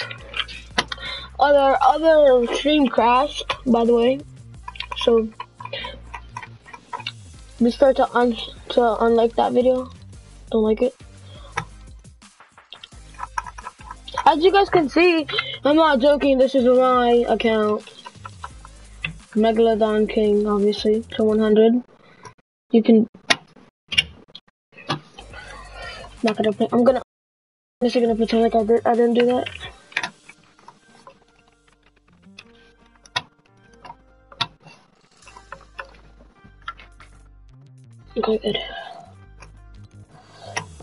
guys. Other other stream crashed, by the way. So we start to un to unlike that video. Don't like it. As you guys can see, I'm not joking. This is my account. Megalodon King, obviously, to 100. You can. Not gonna play. I'm gonna. I'm just gonna pretend like I, did, I didn't do that. It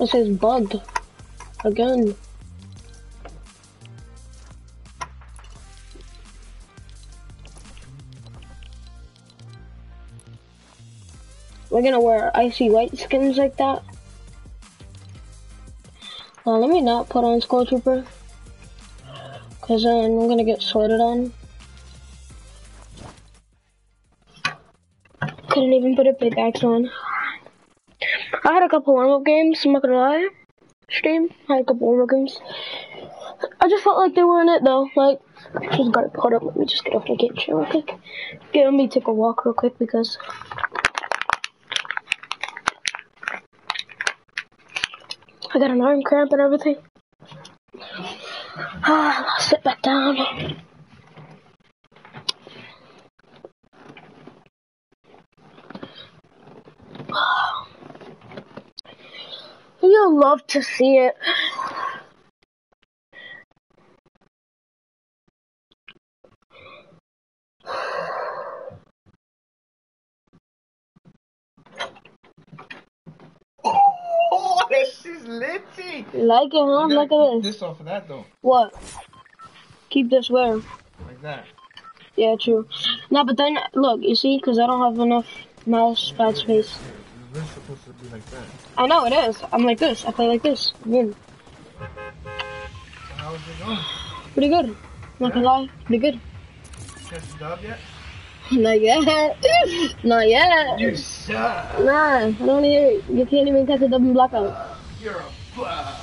says bugged. Again. We're gonna wear icy white skins like that. Now let me not put on Skull Trooper. Cause then I'm gonna get sweated on. Couldn't even put a pickaxe on. I had a couple warm-up games, I'm not gonna lie. Stream, I had a couple warm-up games. I just felt like they were in it though. Like, I just gotta put up. Let me just get off the game chair real quick. Get let me take a walk real quick because I got an arm cramp and everything. Ah, I'll sit back down. You'll love to see it. Oh, this is litty. Like it, huh? Look at this. this off of that though, What? Keep this where? like that. Yeah, true. No, but then, look, you see, because I don't have enough mouse pad space. This is supposed to be like that. I know it is. I'm like this. I play like this. Win. How's it going? Pretty good. Not gonna lie. Pretty good. Catch the dub yet? Not yet. Not yet. You suck. Nah, I don't hear. You can't even catch a double blackout. You're a bug.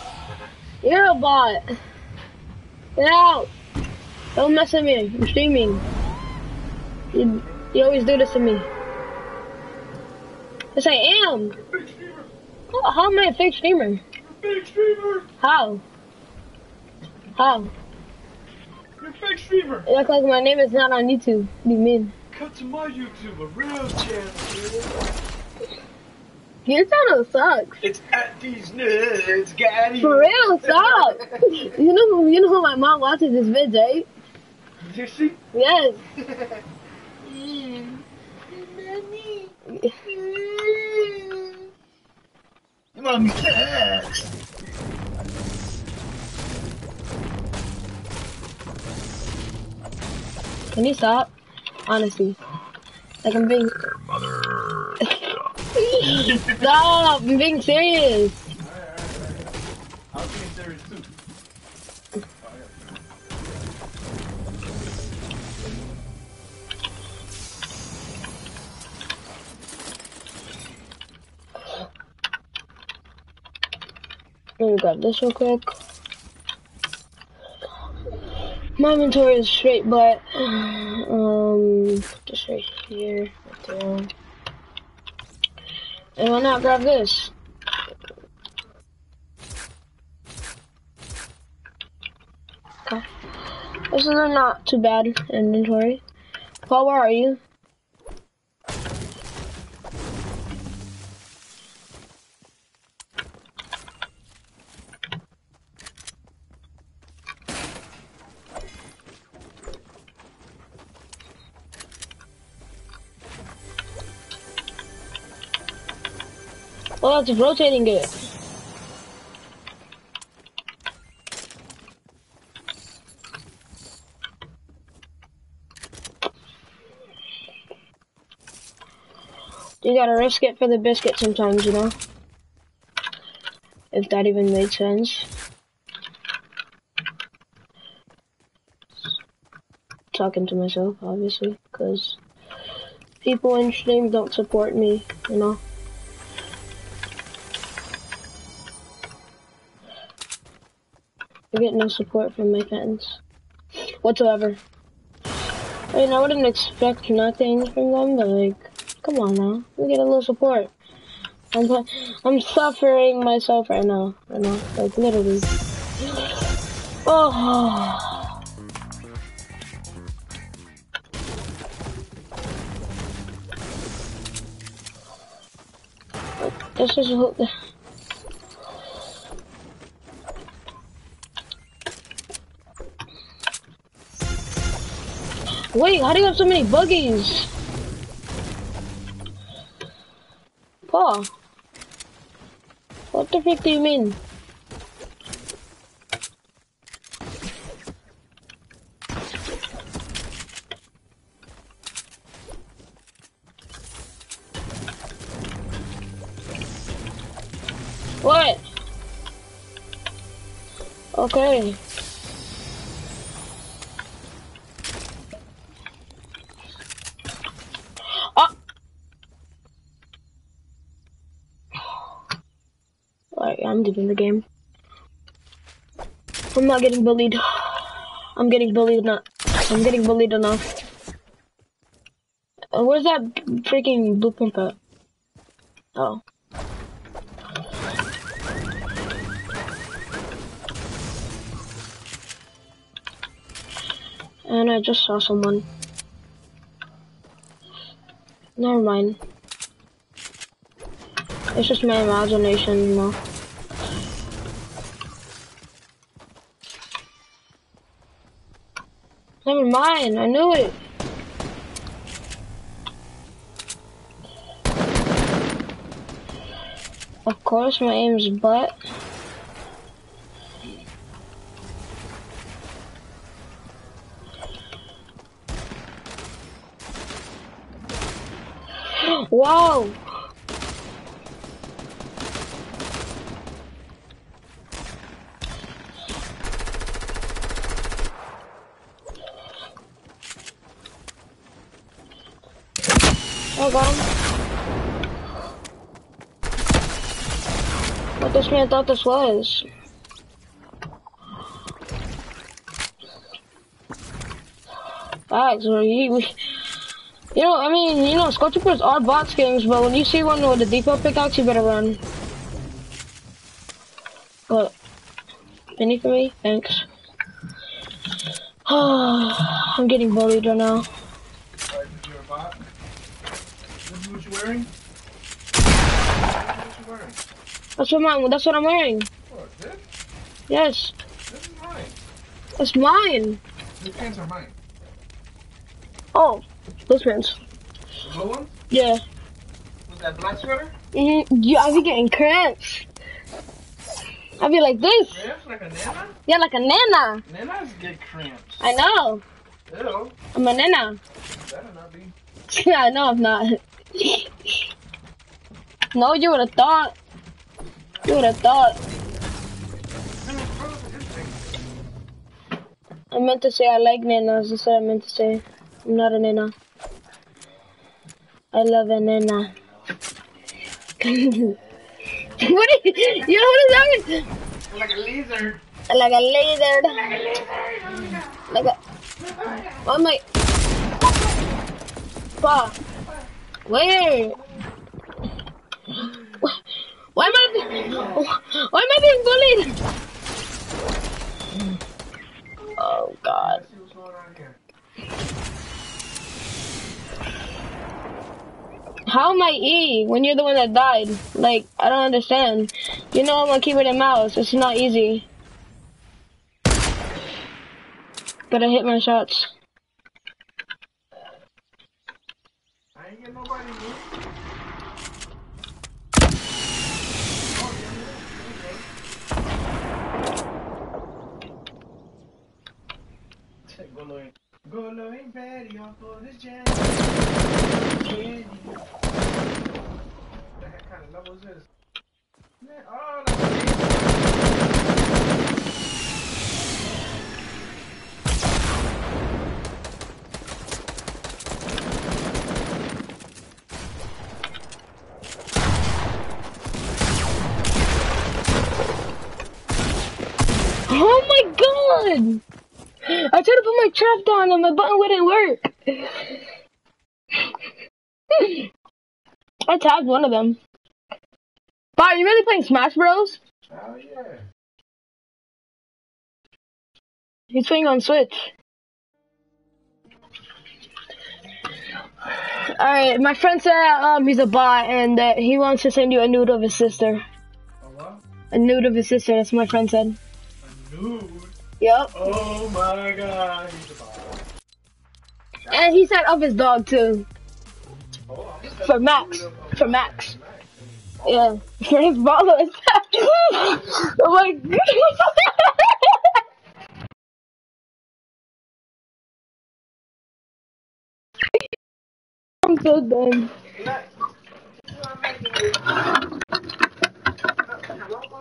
You're a bot. Get out. Don't mess with me. I'm streaming. You, you always do this to me. Yes, I am. Big streamer. How, how am I a fake streamer? Big streamer. How? How? You're a fake streamer. You act like my name is not on YouTube. What do you mean? Come to my YouTube, a real channel. dude. Your channel sucks. It's at these nuts, got it. For real, stop. you know you know who my mom watches this vid, right? Did she? Yes. Mommy sucks. Can you stop? Honestly. Like I'm being Mother. Stop! I'm being serious. Grab this real quick. My inventory is straight, but um, just right here, right there. And why not grab this? Okay. This is not too bad inventory. Paul, where are you? It's rotating it. You gotta risk it for the biscuit sometimes, you know? If that even made sense. Talking to myself, obviously, because people in stream don't support me, you know? I get no support from my fans whatsoever. I mean, I wouldn't expect nothing from them, but like, come on now, we get a little support. I'm I'm suffering myself right now, right now, like literally. Oh. This is Wait, how do you have so many buggies? Paul. What the frick do you mean? What? Okay. Ah! Alright, I'm leaving the game. I'm not getting bullied. I'm getting bullied enough. I'm getting bullied enough. Where's that freaking blueprint at? Oh. And I just saw someone. Never mind. It's just my imagination, you know. Mind, I knew it. Of course, my aim's butt. Wow! Oh, got him. Man thought this was. Facts, we, we, you know, I mean, you know, Skull are bot skins, but when you see one with a default pickaxe, you better run. What? Any for me? Thanks. I'm getting bullied right now. wearing? That's what mine. That's what I'm wearing. This? Yes. This is mine. That's mine. These pants are mine. Oh, those pants. The blue one? Yeah. With that black sweater? Mm, yeah, I be getting cramps. I be like this. Cramps like a nana? Yeah, like a nana. Nanas get cramps. I know. Ew. I'm a nana. Better not be. yeah, I know I'm not. no, you would have thought. You would have thought. I meant to say I like nanas. That's what I meant to say. I'm not a nana. I love a nana. what are you, you know what is that? Like a lizard. Like a lizard. Like a lizard. Like a. Oh my. Pa. Where? Why am I? Be, why am I being bullied? Oh God. How am I E when you're the one that died? Like, I don't understand. You know I'm on keyboard and mouse. It's not easy. But I hit my shots. I ain't get nobody For. What the heck kind of level is this? Man, oh, Oh my button. I tried to put my trap down and my button wouldn't work. I tagged one of them. Bob, you really playing Smash Bros? Oh yeah. He's playing on Switch. Alright, my friend said um he's a bot and that he wants to send you a nude of his sister. Oh what? A nude of his sister, that's what my friend said. A nude. Yep. Oh my god. He's a bot. And he said of his dog too. For Max. For Max. Yeah. For his followers. oh my god. I'm so done.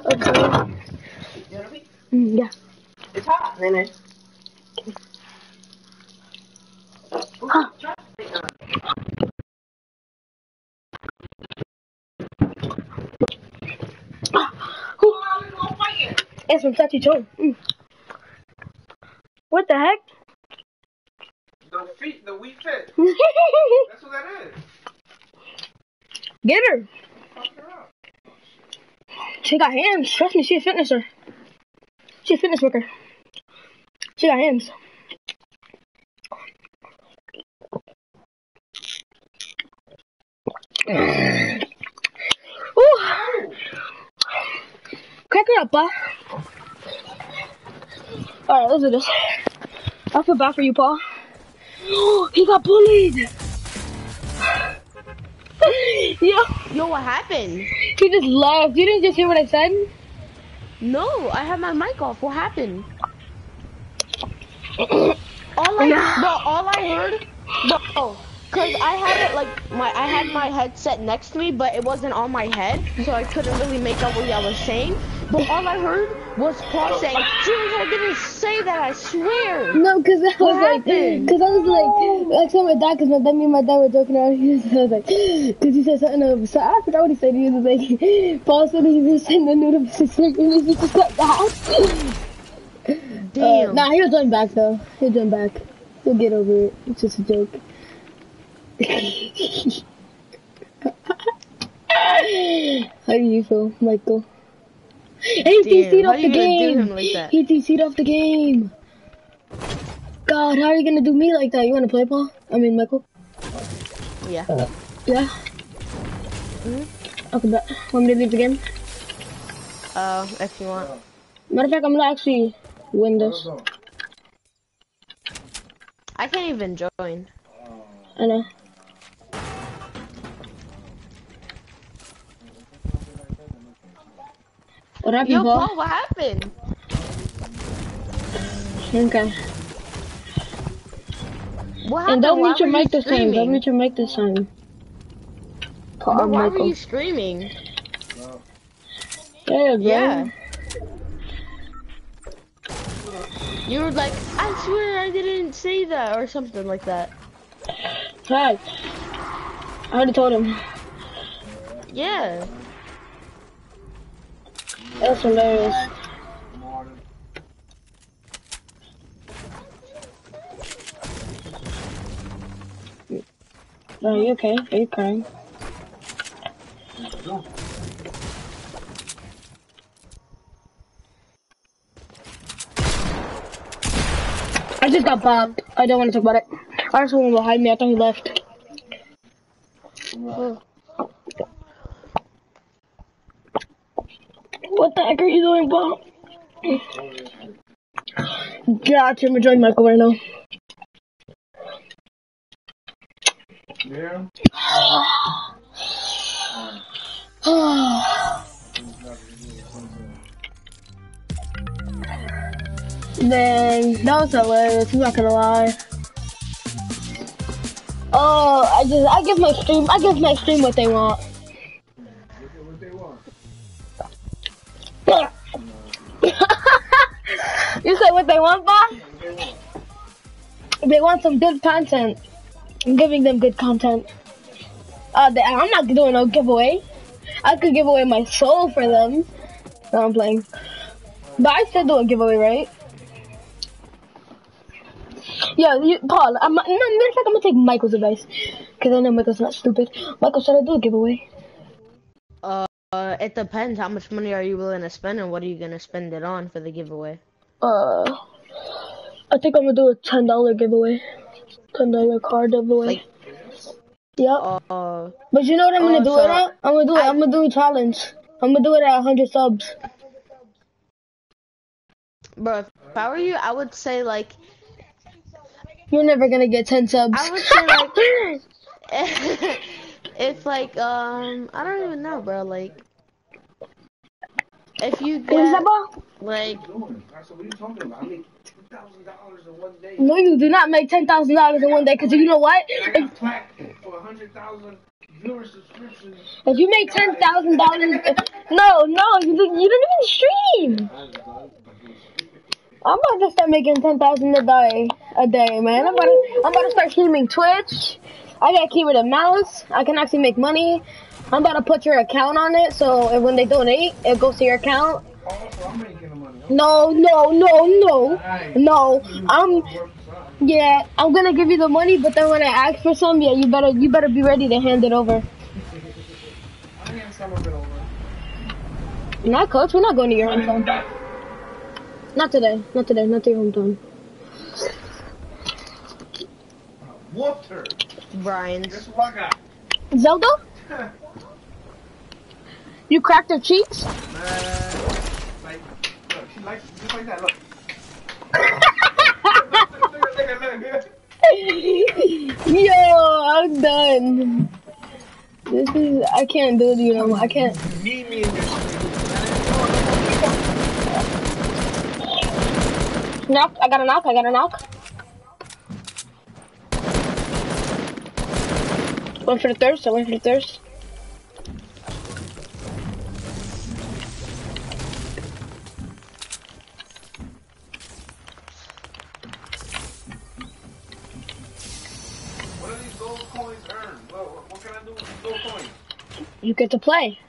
Okay. Mm, Yeah. It's hot, Nene. It's from Sachi Chong. Mm. What the heck? The feet, the weak fit. That's what that is. Get her. Fuck her up. She got hands. Trust me, she a fitnesser. She's a fitness worker. She got hands. Ooh. Uh. Crack her up, Paul. Alright, let's do this. I feel bad for you, Paul. he got bullied. Yo, Yo, what happened? he just left. You didn't just hear what I said? No, I had my mic off. What happened? All I, no, all I heard, no, cause I had it like my, I had my headset next to me, but it wasn't on my head, so I couldn't really make out what y'all was saying. But all I heard was Paul saying, "Jules, I didn't say that. I swear." No, cause I was What like, happened? cause I was like, I told my dad, cause my dad, me and my dad were joking around. He was, I was like, cause he said something. Of, so I forgot what he said. He was like, Paul said he was sending the noodle system, and he just got that. Uh, Damn. nah, he was doing back though. He was doing back. He'll get over it. It's just a joke. How do you feel, Michael? And he DC'd off the game. like? He DC'd off the game. God, how are you gonna do me like that? You wanna play, Paul? I mean, Michael? Yeah. Yeah? Okay, bet. Want me to leave the game? Uh, if you want. Matter of fact, I'm gonna actually win this. Go. I can't even join. I know. What happened, Yo, Paul? Paul, what happened? Okay. What happened? And don't mute your mic this time. Don't mute your mic this time. Paul, But why were Michael. you screaming? Yeah, bro. Yeah. You were like, I swear I didn't say that, or something like that. Fact. I already told him. Yeah. That's hilarious. Are you okay? Are you crying? I just got bombed. I don't want to talk about it. I saw someone behind me. I thought he left. What the heck are you doing, Bob? Gotcha, I'm enjoying Michael right now. Yeah. Man, that was hilarious. I'm not gonna lie. Oh, I just, I give my stream, I give my stream what they want. You said what they want? What they want? They want some good content. I'm giving them good content. Uh, they, I'm not doing no giveaway. I could give away my soul for them. No, I'm playing. But I said do a giveaway, right? Yeah, you, Paul. I'm, no, matter of fact, I'm gonna take Michael's advice because I know Michael's not stupid. Michael, should I do a giveaway? Uh, uh, it depends. How much money are you willing to spend, and what are you gonna spend it on for the giveaway? Uh, I think I'm gonna do a ten dollar giveaway, ten dollar card giveaway. Like- yeah, Uh, but you know what I'm gonna oh, do so it at? I'm gonna do it. I- I'm gonna do a challenge. I'm gonna do it at 100 subs. bro, if I were you, I would say like, You're never gonna get 10 subs. I would say like, it's like um, I don't even know, bro. Like, if you What is that, get like, Doing. I said, what are you talking about? I make ten thousand dollars in one day. No, you do not make ten thousand dollars in one day. Cause you know what? If, got plaque for a hundred thousand viewer subscriptions. if you make ten thousand dollars, no, no, you, you don't even stream. I'm about to start making ten thousand a day, a day, man. I'm about to, I'm about to start streaming Twitch. I got a keyboard and mouse. I can actually make money. I'm about to put your account on it, so when they donate, it goes to your account. No, no, no, no, no. I'm, yeah, I'm gonna give you the money, but then when I ask for some, yeah, you better, you better be ready to hand it over. I'm some of it over. Not coach, we're not going to your hometown. Not today, not today, not to your hometown. Whooped her. Brian's. Guess what I got? Zelda, you cracked her cheeks? Man, like, look, she likes it just like that. Look. look, look, look, look. Yo, I'm done. This is, I can't do it, you know, I can't. You need me in your Knock, I got a knock, I got a knock. Went for the thirst, I went for the thirst. What do these gold coins earn? What, what can I do with these gold coins? You get to play.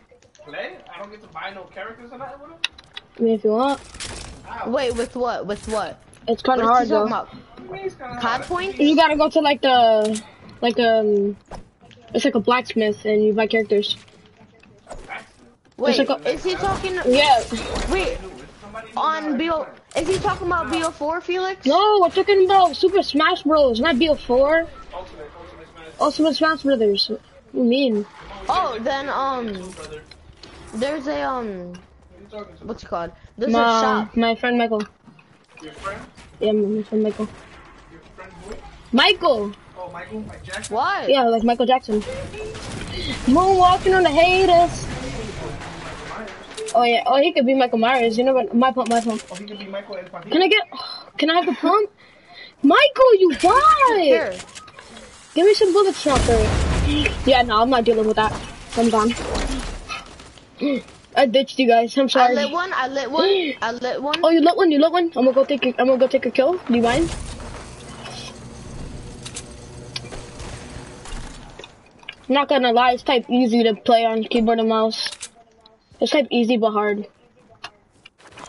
Play? I don't get to buy no characters or nothing with them? I mean, if you want. How? Wait, with what? With what? It's kind of hard he talking though. about? What you mean it's kinda COD hard? points? You gotta go to like the, like um, it's like a blacksmith and you buy characters. Wait, like a- is he talking? Yeah. Wait, on BO, is he talking about BO4, Felix? No, we're talking about Super Smash Bros. Not BO4. Ultimate, Ultimate Smash Ultimate Smash Brothers. What do you mean? Oh, then um, there's a um, Who you talking to? what's it called? There's a My, shop. my friend Michael. Your friend? Yeah, my friend Michael. Your friend who? Michael! Oh, Michael? Mike Jackson? What? Yeah, like Michael Jackson. Moonwalking on the haters. Oh yeah, oh he could be Michael Myers. You know what? my pump, my pump. Oh, he could be Michael El Patino. Can I get, can I have the pump? Michael, you Here. died! Give me some bullets now. Yeah, no, I'm not dealing with that. I'm gone. I ditched you guys. I'm sorry. I lit one. I lit one. I lit one. Oh, you lit one. You lit one. I'm gonna go take. A, I'm gonna go take a kill. Do you mind? I'm not gonna lie. It's type easy to play on keyboard and mouse. It's type easy but hard.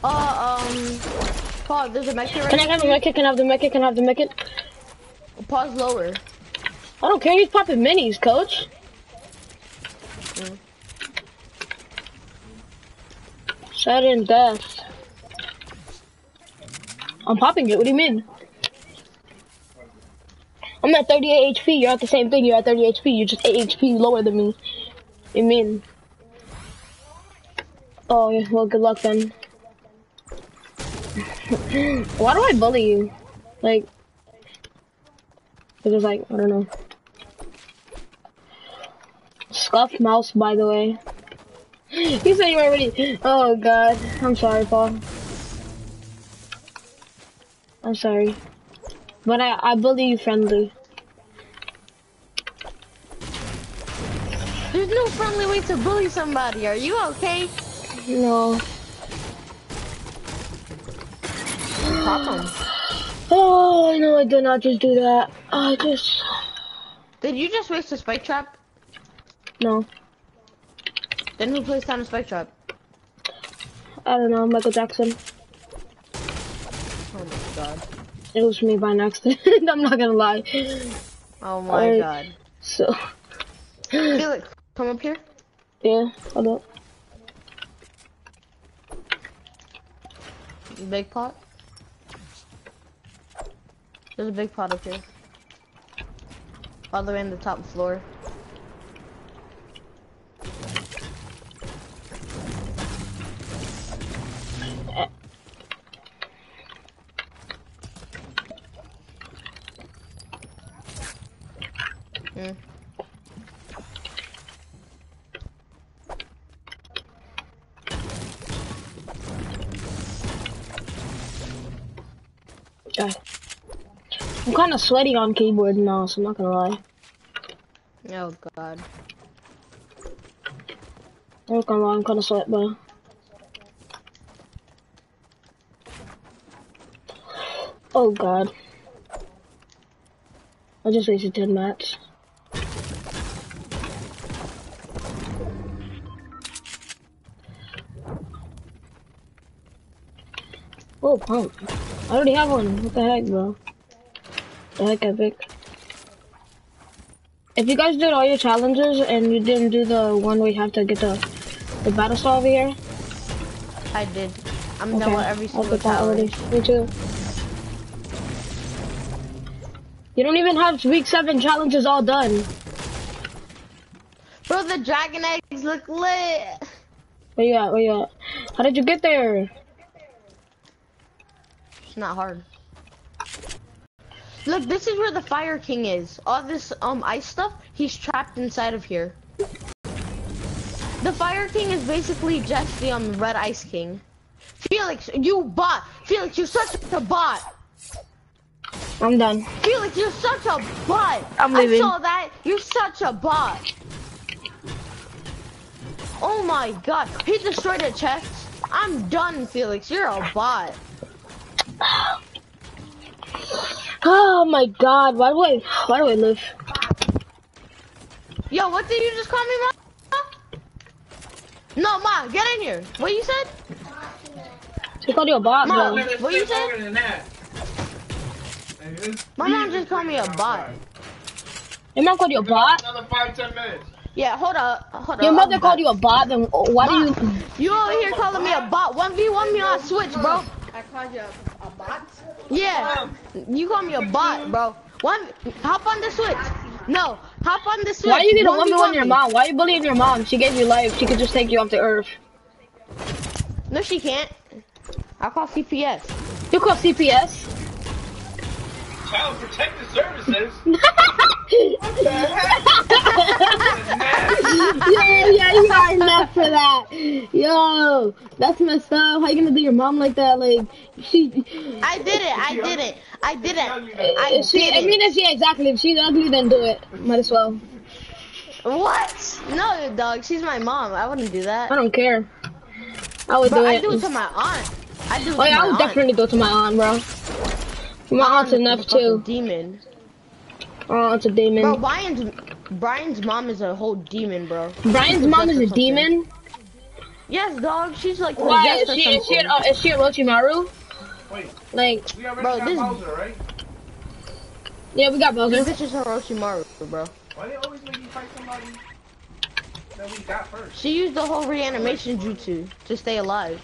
Uh, um, pause. There's a mech here Can I have the mech? Can I have the mech? Can I have the mech? Pause lower. I don't care. He's popping minis, coach. Sudden death. I'm popping it. What do you mean? I'm at 38 HP. You're at the same thing. You're at 30 HP. You're just 8 HP lower than me. You mean? Oh, well, good luck then. Why do I bully you? Like, because like, I don't know. Scuffed mouse, by the way. You said you already. Oh god, I'm sorry, Paul. I'm sorry, but I I bully you friendly. There's no friendly way to bully somebody. Are you okay? No. Oh, no, I did not just do that. I just Did you just waste a spike trap? no. Then who down a spike trap? I don't know, Michael Jackson. Oh my god. It was me by accident. I'm not gonna lie. Oh my god. So, Felix, come up here. yeah, hold up. Big pot. There's a big pot up here. All the way in the top floor. Mm. God. I'm kind of sweaty on keyboard now, so I'm not gonna lie. Oh god. I'm not gonna lie, I'm kind of sweat, bro. Oh god. I just wasted 10 mats. Oh, pump. I already have one. What the heck, bro? Heck, epic. If you guys did all your challenges and you didn't do the one where you have to get the the battle star over here, I did. I'm done with every I'll single get that already. Me too. You don't even have week seven challenges all done. Bro, the dragon eggs look lit. Where you at? Where you at? How did you get there? It's not hard. Look, this is where the Fire King is. All this um ice stuff, he's trapped inside of here. The Fire King is basically just the um Red Ice King. Felix, you bot. Felix, you're such a bot. I'm done. Felix, you're such a bot. I'm leaving. I saw that. You're such a bot. Oh my god. He destroyed a chest. I'm done, Felix. You're a bot. Oh my god, why do I, why do I live? Yo, what did you just call me, Ma? No, Ma, get in here. What you said? She called you a bot, Mom, bro. what you said? Longer than that. And this- My mom just called me a bot. Your mom called you a bot? Another five, ten minutes. Yeah, hold up, hold up. Your mother I'm called you a bot, then why do you... You over here calling me a bot? 1v1 me on Switch, bro. I called you a, a bot? Yeah, you call me a bot, bro. One, hop on the Switch. No, hop on the Switch. Why are you gonna 1v1 1v1 your mom? Why are you bullying your mom? She gave you life, she could just take you off the earth. No, she can't. I'll call CPS. You call CPS? Child Protective Services. Yo, yeah, you are enough for that. Yo, that's messed up. How you gonna do your mom like that? Like, she, I did it. I did it. I did it. I if she, did I mean, if she exactly, if she's ugly, then do it. Might as well. What? No, dog. She's my mom. I wouldn't do that. I don't care. I would Bro, do I it. do it to my aunt. I do it oh to yeah, my I would aunt. definitely go to my aunt, bro. My aunt's Aunt is enough a too. Demon. Oh, aunt's a demon. Bro, Brian's Brian's mom is a whole demon, bro. Brian's mom is a Possessed or something. demon. Yes, dog. She's like Why is she? Is she? something. Uh, is she a Orochimaru? Wait, Like, we already Bro, got this- Bowser, right? yeah, we got This Bowser. bitch is Orochimaru, bro. Why do they always make you fight somebody that we got first? She used the whole reanimation jutsu to stay alive.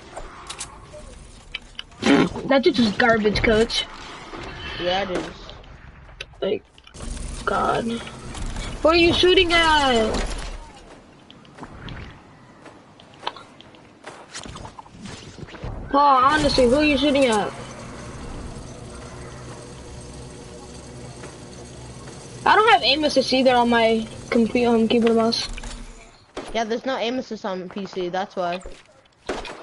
That dude's just garbage, coach. Yeah, it is. Like, God. Who are you shooting at? Oh, honestly, who are you shooting at? I don't have aim assist either on my computer, um, keyboard mouse. Yeah, there's no aim assist on PC. That's why.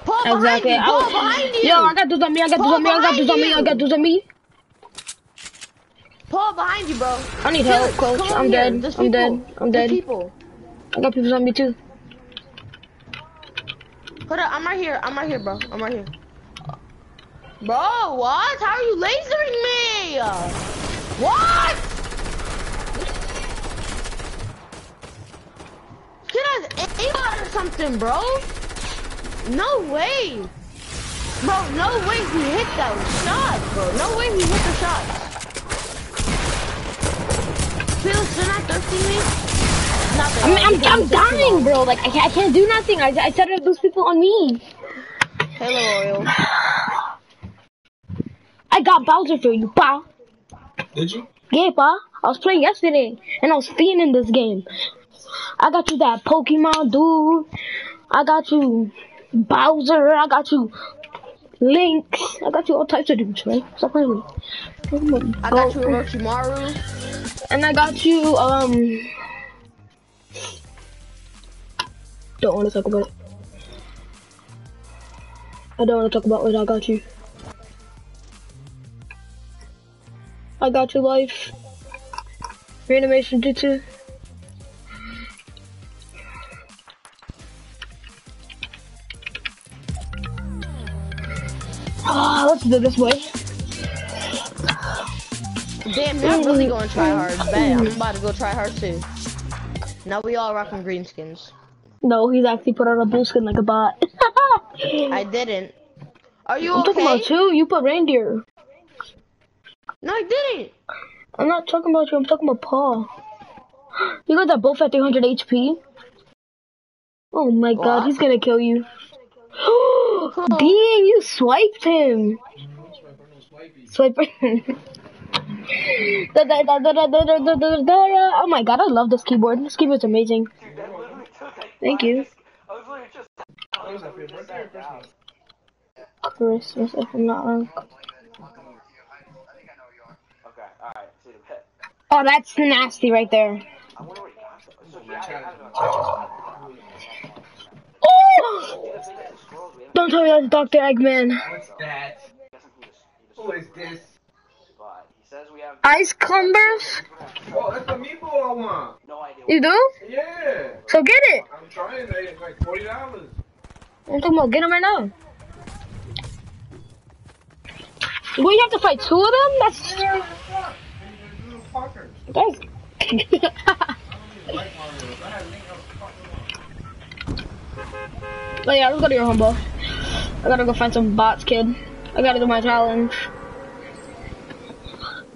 Paul behind Exactly. you. I Paul behind you. Yo, I got dudes on me, I got dudes on me, I got behind dudes on me, I got dudes on me. Paul behind you, bro. I need Felix, help, coach. come I'm dead. There's I'm dead. I'm There's dead. people. I got people on me too. Hold up, I'm right here. I'm right here, bro. I'm right here. Bro, what? How are you lasering me? What? Get us aim or something, bro. No way. Bro, no way he hit that shot, bro. No way he hit the shot. Phil, still not thirsty me? Nothing. I'm, I'm, I'm dying, bro. Like, I can't, I can't do nothing. I, I said those people on me. Hello, oil. I got Bowser for you, pa. Did you? Yeah, pa. I was playing yesterday, and I was fiending this game. I got you that Pokemon dude. I got you Bowser. I got you Lynx. I got you all types of dudes, right? Stop playing with me. I got you Orochimaru. And I got you, um... Don't want to talk about it. I don't want to talk about what I got you. I got your life. Reanimation jutsu. Ah, let's do this way. Damn, I'm really going to try hard. Bet I'm about to go try hard too. Now we all rocking green skins. No, he's actually put on a blue skin like a bot. I didn't. Are you I'm okay? talking about you. You put reindeer. No, I didn't. I'm not talking about you. I'm talking about Paul. You got that both at 300 HP. Oh my god, he's gonna kill you. Dang, you swiped him. Swiper. Oh my god, I love this keyboard. This keyboard's amazing. Thank you. Christmas, if I'm not wrong. Oh, that's nasty right there. Oh! Don't tell me that's Dr. Eggman. What's that? Who is this? But he says we have Ice Climbers? Oh, that's the meatball I want. no idea You do? Yeah. So get it. I'm trying. They it's like forty dollars. I'm talking about get them right now. Well, you have to fight two of them? That's oh, Yeah, fuck. These little fuckers. that's. I had Link, I was fucking them but yeah, let's go to your humble. I gotta go find some bots, kid. I gotta do my challenge.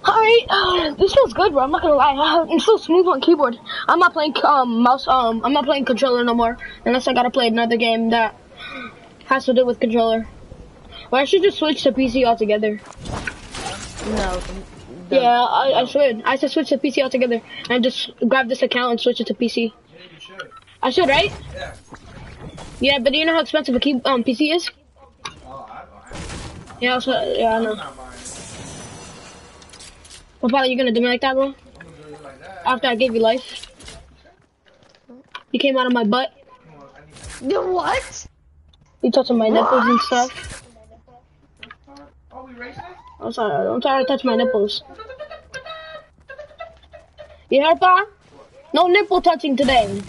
Alright, uh, this feels good, bro. I'm not gonna lie. I'm so smooth on keyboard. I'm not playing um mouse. Um, I'm not playing controller no more unless I gotta play another game that has to do with controller. Or I should just switch to PC altogether. No. Yeah, I, I should. I should switch to PC altogether and just grab this account and switch it to PC. Yeah, you should. I should, right? Yeah. Yeah, but do you know how expensive a key, um, PC is? Oh, I, I, Yeah, so, yeah, I know. Not buying. What about you gonna do me like that, bro? I'm gonna do it like that. After I gave you life? You came out of my butt. Come on, I need You what? You touching my nipples and stuff. Oh, we racing? I'm sorry. I'm sorry to touch my nipples. You heard, Pa? No nipple touching today.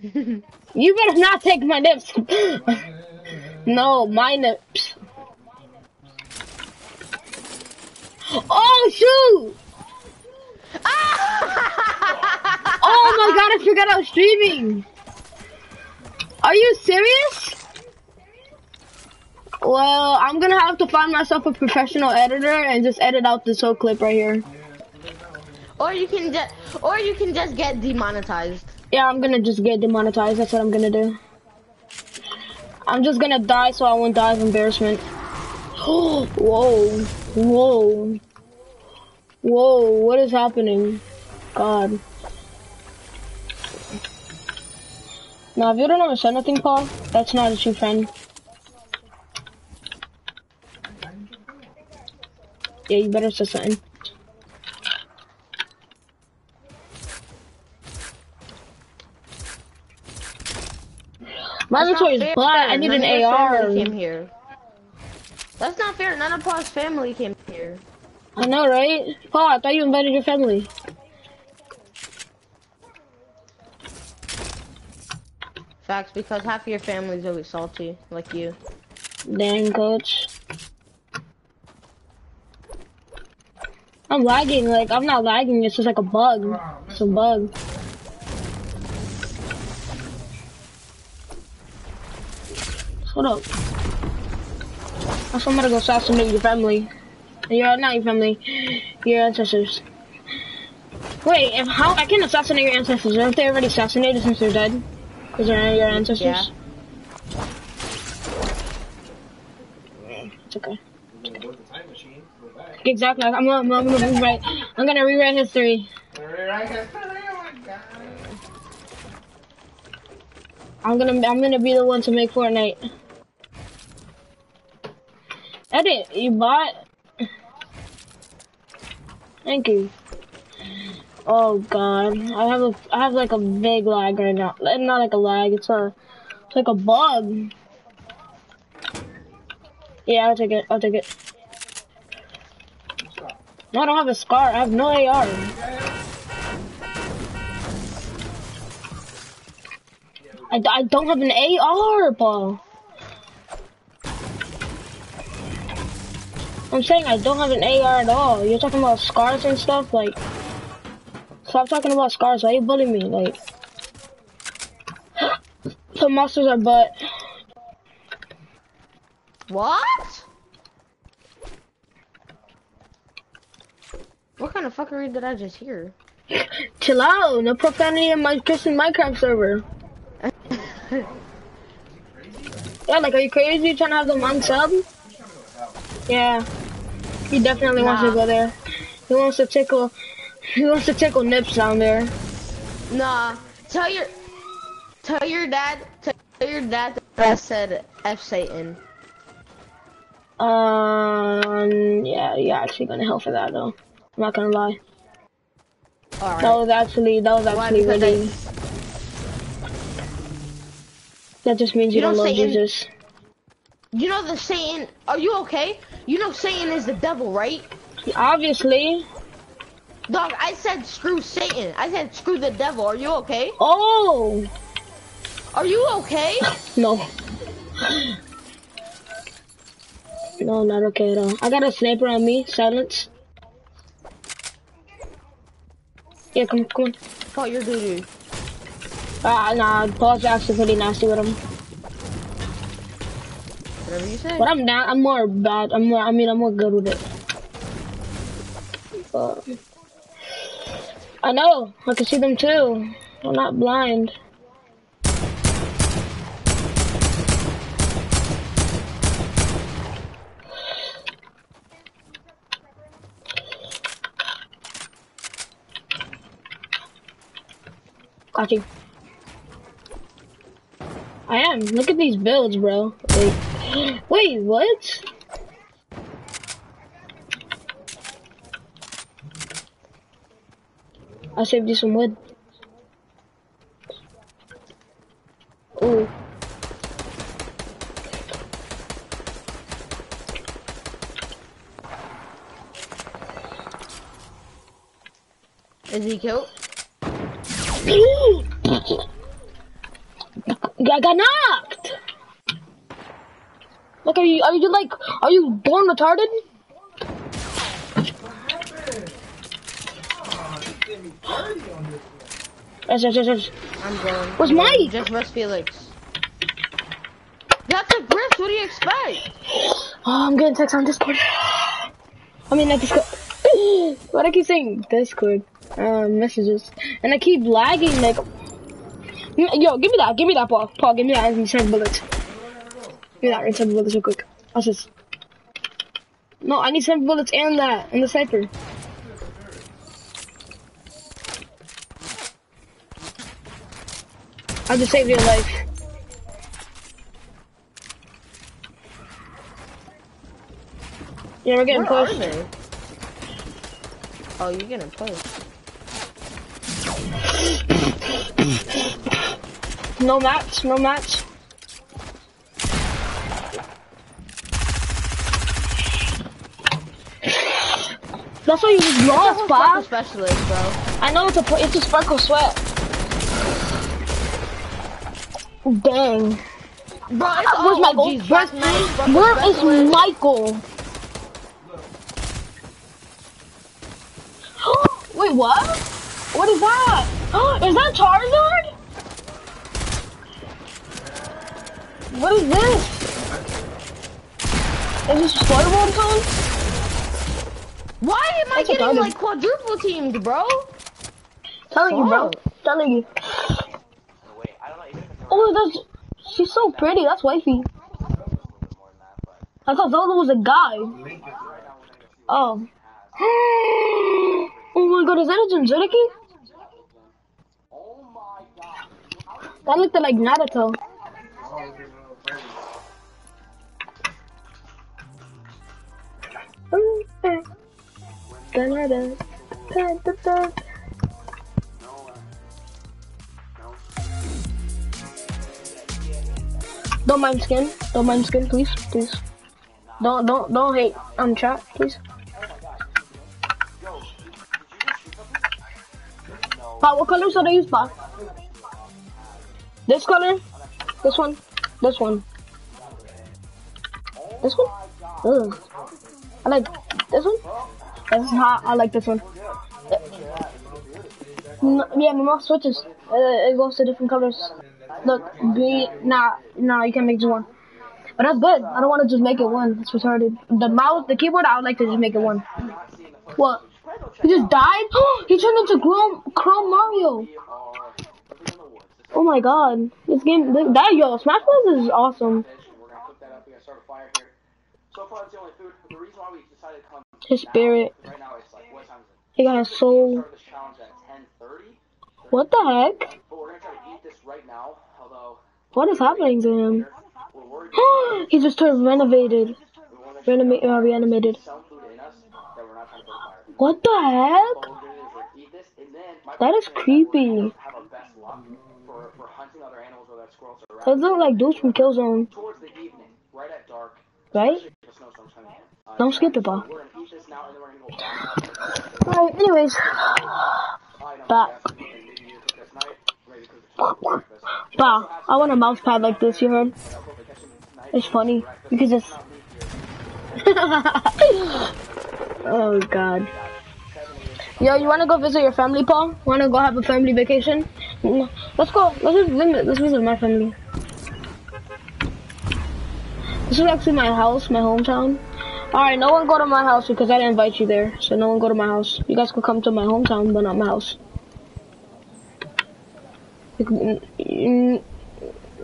you better not take my nips. no, my nips. Oh shoot! Ah! oh my god, I forgot I was streaming. Are you serious? Well, I'm gonna have to find myself a professional editor and just edit out this whole clip right here. Or you can just, or you can just get demonetized. Yeah, I'm gonna just get demonetized. That's what I'm gonna do. I'm just gonna die so I won't die of embarrassment. whoa, whoa, whoa! What is happening? God. Now, if you don't ever say nothing, Paul, that's not a true friend. Yeah, you better say something. My inventory is black. I need an AR. here. That's not fair. None of Paul's family came here. I know, right? Paul, I thought you invited your family. Facts, because half of your family's always salty, like you. Dang, coach. I'm lagging. Like, I'm not lagging. It's just like a bug. It's a bug. Hold up. Also, I'm gonna go assassinate your family. Your not your family, your ancestors. Wait, if how I can assassinate your ancestors? Aren't they already assassinated since they're dead? Because they're your ancestors. Yeah. It's okay. With the time machine, we're back. Exactly. I'm gonna, I'm gonna rewrite. I'm gonna rewrite history. My god. I'm gonna I'm gonna be the one to make Fortnite. Edit, you bought. Thank you. Oh god, I have a I have like a big lag right now. Not like a lag, it's a it's like a bug. Yeah, I'll take it. I'll take it. No, I don't have a scar. I have no AR. I, I don't have an AR, Paul. I'm saying I don't have an AR at all. You're talking about scars and stuff, like. Stop talking about scars. Why you bullying me? Like. The monsters are butt. What? What kind of fuckery did I just hear? Chill out. No profanity in my Christian Minecraft server. Yeah, like, are you crazy? You trying to have them unsub? Yeah. He definitely wants to go there. He wants to tickle. He wants to tickle nips down there. Nah. Tell your tell your dad tell your dad that I said F Satan. Um, yeah, you're actually gonna hell for that though. I'm not gonna lie. Alright. That was actually, that was actually really. That just means you, You don't don't love Jesus. You know the Satan are you okay? You know Satan is the devil, right? Obviously. Dog, I said screw Satan. I said screw the devil. Are you okay? Oh Are you okay? no. No, not okay at all. I got a sniper on me. Silence. Yeah, come, come on. Oh, you're doo doo. Ah, nah. Paul's actually pretty nasty with him. Whatever you say. But I'm not. I'm more bad. I'm more. I mean, I'm more good with it. But I know. I can see them too. I'm not blind. Got. I am. Look at these builds, bro. Like, wait, what? I saved you some wood. Ooh. Is he killed? I Look, are you are you like are you born retarded? Yes, yes, yes, yes. I'm going. Where's I'm. Mike? Just rest Felix. That's a grift. What do you expect? Oh, I'm getting text on Discord. I mean, not Discord. what I keep saying Discord uh, messages, and I keep lagging. Like, yo, give me that, give me that, Paul. Paul, give me that and seven bullets. Me that and seven bullets real quick. What's this? No, I need seven bullets and that and the sniper. I just saved your life. Yeah, we're getting Where are pushed. they? Oh, you're getting pushed. No match, no mats. That's why you just lost, Fuck Bob. specialist, bro. I know it's a it's a sparkle sweat. Dang. Bro, Where's Michael? OGs. Where's, Knight, where is Michael? Wait, what? What is that? is that Charizard? What is this? Is this zone? Why am I That's a getting like quadruple teamed, bro? Telling you, bro. Telling you. No, wait, I don't know. Even if it's Oh, that's. She's so pretty. That's wifey. a little bit more than that, but I thought Zelda was a guy. Link is right now we're gonna go see Oh. oh my god, is that a Jinchuriki? That looked like Naruto. Don't mind skin. Don't mind skin, please, please. Don't don't don't hate on chat, please. Pa, what color should I use, Pa? This color? This one? This one? This one? Ugh. I like this one. Hot. I like this one. Yeah, my mouse switches. Uh, it goes to different colors. Look, B. Nah, nah, you can't make just one. But that's good. I don't want to just make it one. That's retarded. The mouse, the keyboard, I would like to just make it one. What? He just died? he turned into Chrome, Chrome Mario. Oh my god. This game, that yo, Smash Bros is awesome. So far, it's the only food. Is spirit. He got a soul. Start this challenge at 10:30, What the heck? What is happening to him? he just turned renovated. uh, reanimated. What the heck? That is creepy. Those look like dudes from Killzone, right the Don't skip go back. Alright, anyways. Bah. Bah, I want a mouse pad like this, you heard? It's funny. Can just... oh god. Yo, you wanna go visit your family, Paul? Wanna go have a family vacation? Let's go. Let's just visit, let's visit my family. This is actually my house, my hometown. Alright, no one go to my house because I didn't invite you there. So no one go to my house. You guys can come to my hometown, but not my house.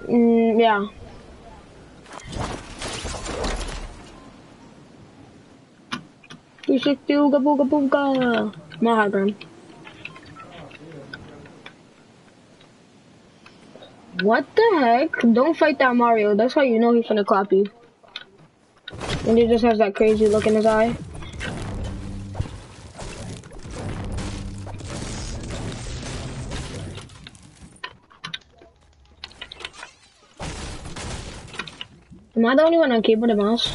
Yeah. You should do ooga booga booga. My high ground. What the heck? Don't fight that Mario. That's how you know he's gonna clap you. And he just has that crazy look in his eye. Am I the only one on keyboard and mouse?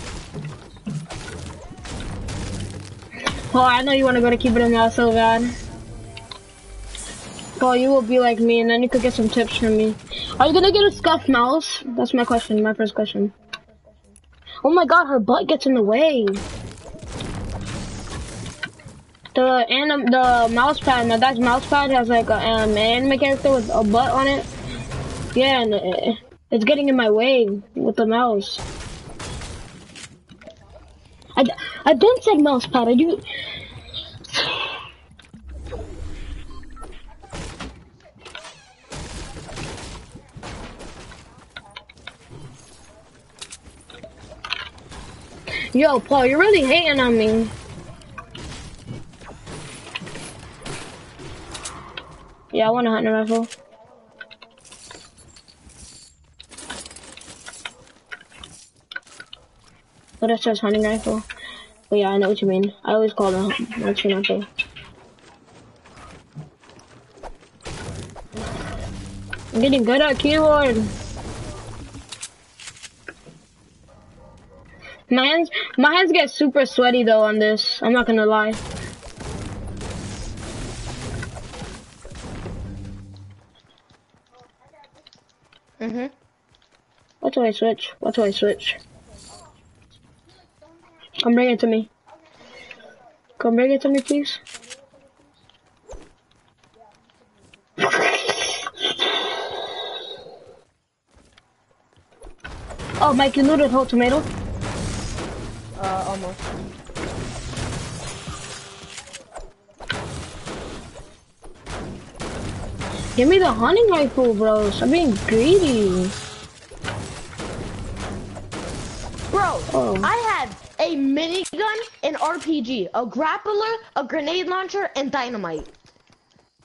Oh, I know you want to go to keyboard and mouse so bad. Paul, you will be like me, and then you could get some tips from me. Are you gonna get a scuffed mouse? That's my question, my first question. Oh my god, her butt gets in the way. The anim the mouse pad, my dad's mouse pad has like a um, anime character with a butt on it. Yeah, and it, it's getting in my way with the mouse. I, I didn't say mouse pad, I do. Yo, Paul, you're really hating on me. Yeah, I want a hunting rifle. But it says hunting rifle. But yeah, I know what you mean. I always call it a hunting rifle. I'm getting good at keyboard. My hands, my hands get super sweaty though on this. I'm not gonna lie. Mhm. What do I switch? What do I switch? Come bring it to me. Come bring it to me, please. Oh, Mike, you looted whole tomato? Almost. Give me the hunting rifle, bro. Stop being greedy. Bro, Oh. I have a minigun, an RPG, a grappler, a grenade launcher, and dynamite.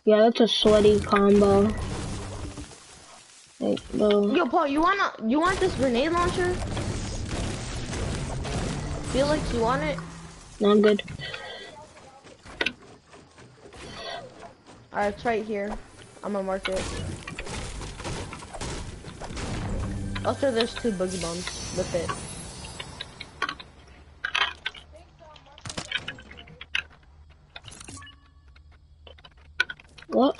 Yeah, that's a sweaty combo. Like. Yo, Paul, you wanna you want this grenade launcher? Felix, you want it? No, I'm good. Alright, it's right here. I'm gonna mark it. Also, there's two boogie bombs with it. What?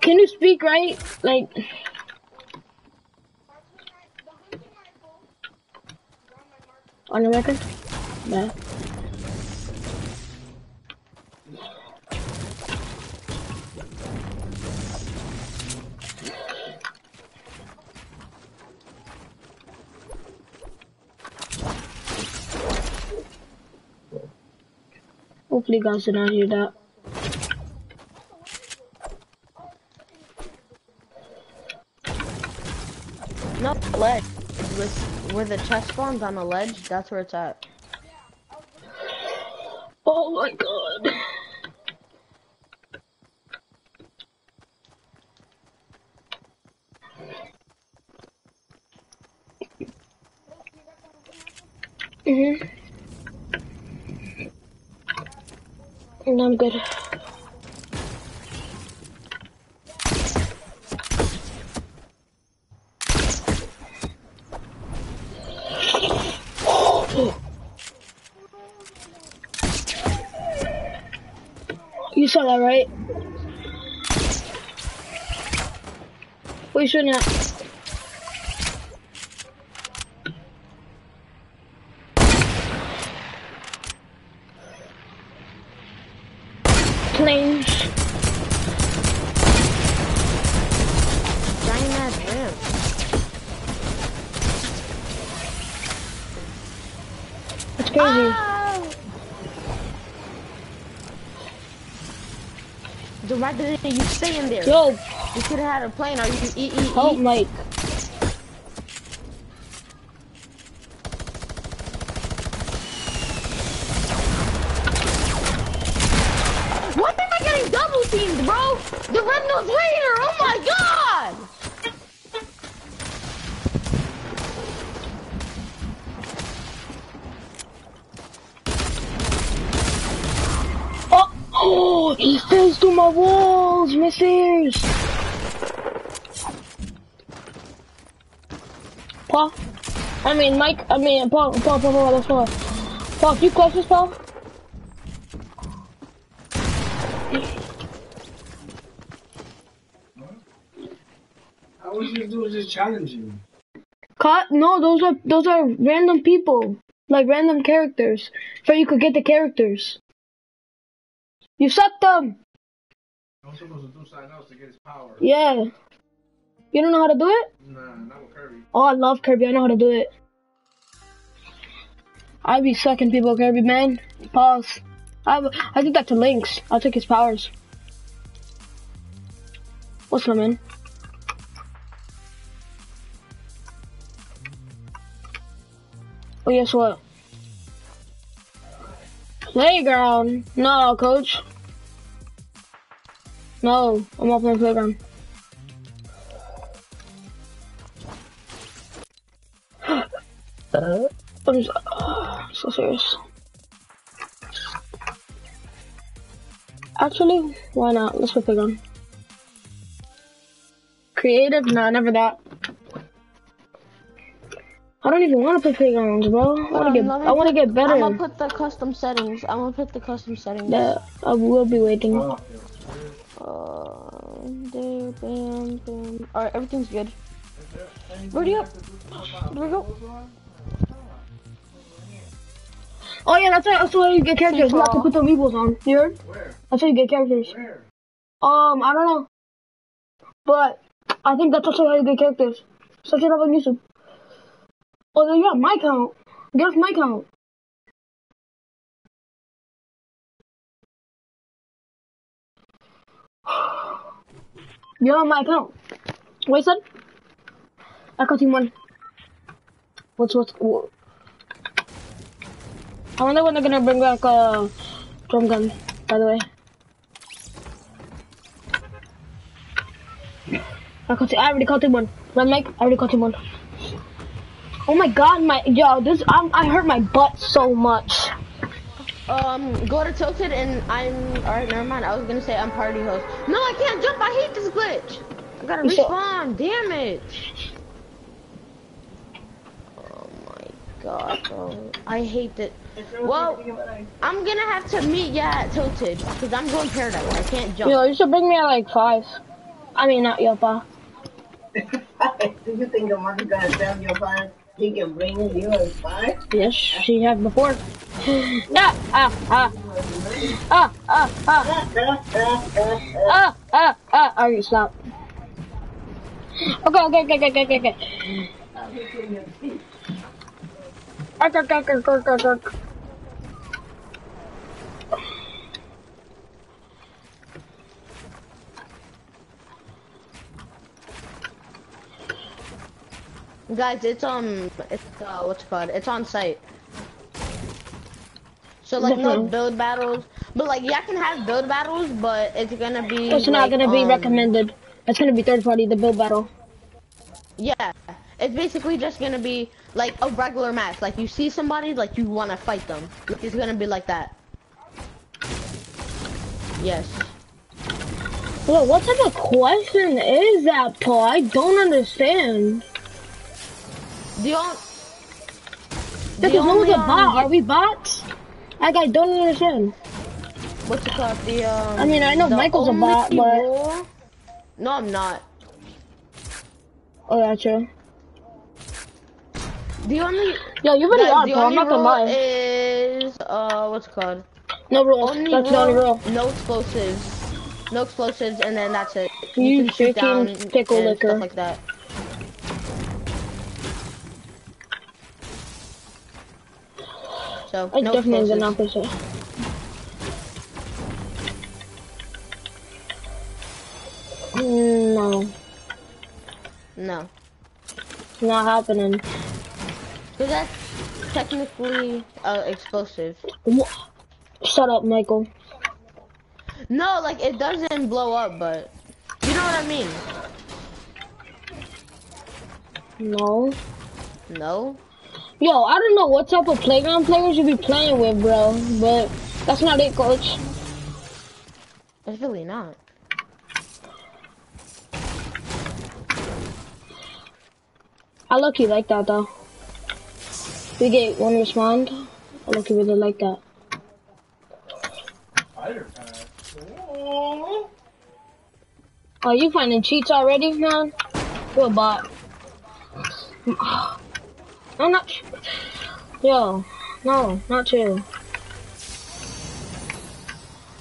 Can you speak right? Like, on your record? Yeah. Hopefully guys did not hear that. No, ledge. With where the chest spawns on the ledge, that's where it's at. Oh my god. Mhm. And I'm good. You saw that, right? What are you shooting at? Planes. Giant ass ramp. That's crazy. Ah! So why didn't you stay in there? Yo, You could have had a plane or you could eat, eat, help eat. Mike. Why am I getting double teamed, bro? The red nose raider, oh my god! Oh, oh, he falls through my walls, misters. Paul, I mean Mike, I mean Paul, Paul, Paul, Paul, let's go. Paul, you this, Paul? How was this dude just challenging? Cut? No, those are those are random people, like random characters. So you could get the characters. You sucked them. I'm supposed to do something else to get his power. Yeah. You don't know how to do it? Nah, not with Kirby. Oh, I love Kirby. I know how to do it. I be sucking people, Kirby, man. Pause. I, I think that's to Lynx. I'll take his powers. What's up, man? Oh, guess what? Playground. No, coach. No, I'm not playing playground. I'm uh, I'm so serious. Actually, why not? Let's put play playground. Creative? Nah, never that. I don't even want to put play playgrounds, bro. I want to get. I want to get better. I'm gonna put the custom settings. I'm gonna put the custom settings. Yeah, I will be waiting. Oh, Uh, there, bam, bam. Alright, everything's good. Where'd you Where'd we go? Oh yeah, that's how, that's how you get characters. You have to put the amiibos on. You heard? Where? That's how you get characters. Where? Um, I don't know, but I think that's also how you get characters. Search it up on YouTube. Oh, then you're on my account. Get off my account. You're on my account. What you said? I got team one. What's what's what? I wonder when they're gonna bring back uh drum gun. By the way, I caught I already caught him one. Red Mike, I already caught him one. Oh my god, my yo, this I'm, I hurt my butt so much. Um, go to Tilted and I'm, alright, never mind. I was gonna say I'm party host. No, I can't jump. I hate this glitch. I gotta respawn. Damn it. god, bro. I hate it. Well, I'm gonna have to meet ya at Tilted, because I'm going Paradise. I can't jump. Yo, you should bring me at like 5. I mean, not Yopa. Do you think the market gonna sell Yopa? He can bring you at 5? Yes, she had before. Ah ah, ah. Ah, ah, ah. ah, ah, ah. Alright, stop. Okay, okay, okay, okay, okay, okay. Guys, it's um, it's uh, what's it called? It's on site. So like no build battles, but like yeah, I can have build battles, but it's gonna be. It's not like, gonna be um, recommended. It's gonna be third party, the build battle. Yeah, it's basically just gonna be like a regular match. Like you see somebody, like you wanna fight them. It's gonna be like that. Yes. Whoa, what type of question is that, Paul? I don't understand. The only. One's a bot. Are we bots? Like, I don't understand. What's it called? The um. I mean, I know Michael's a bot, but- rule- No, I'm not. Oh, yeah, true. The only. Yo, you really guys, are, the I'm not gonna rule lie. is uh, what's it called? No rules. Only That's the only rule. No explosives. No explosives, and then that's it. You can shoot down pickle and licker. stuff like that. So I no definitely did not push it. No, No, not happening. Because that's technically uh, explosive. Wha- Shut up, Michael. No, like it doesn't blow up, but you know what I mean. No. No. Yo, I don't know what type of playground players you be playing with, bro, but that's not it, coach. It's really not. I lucky like that though. We get one respond. I lucky really like that. Oh. You finding cheats already, man? You're a bot. I'm not. Yo, no, not true.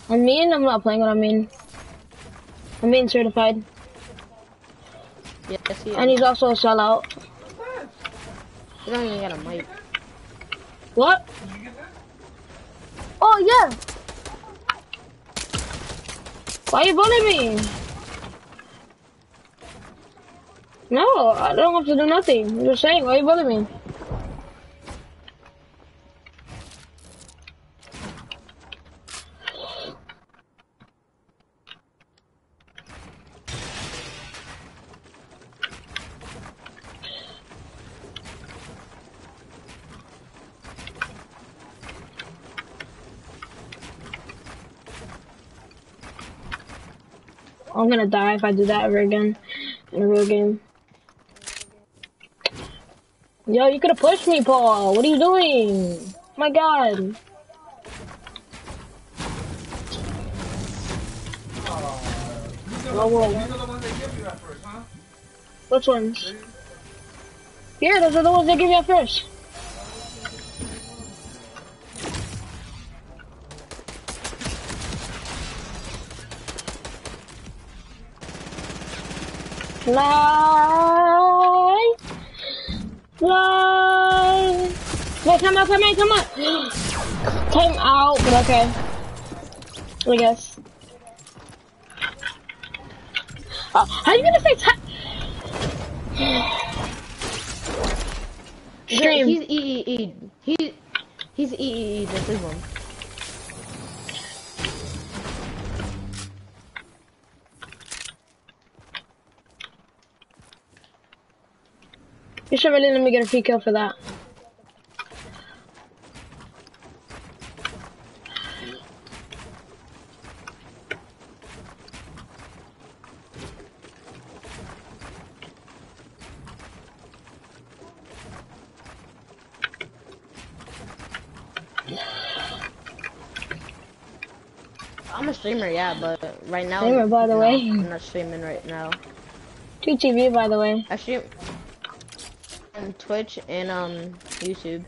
I mean, I'm not playing what I mean. I'm being certified, Yes, he is. and he's also a sellout. You don't even got a mic. What? Oh yeah. Why are you bullying me? No, I don't have to do nothing. Just saying, why are you bullying me? I'm gonna die if I do that ever again in a real game. Yo, you could have pushed me, Paul. What are you doing? Oh my god. Oh, huh? Which ones? Yeah, those are the ones they give you at first. Nice. Fly. Wait, come out, come out, come out. Time out, but okay. I guess. Uh, how are you gonna say time? Stream. He's E E E. He he's E E E. This is one. You should really let me get a free kill for that. I'm a streamer, yeah, but right now. Streamer, by the no, way. I'm not streaming right now. Two TV, by the way. I stream on Twitch and um YouTube.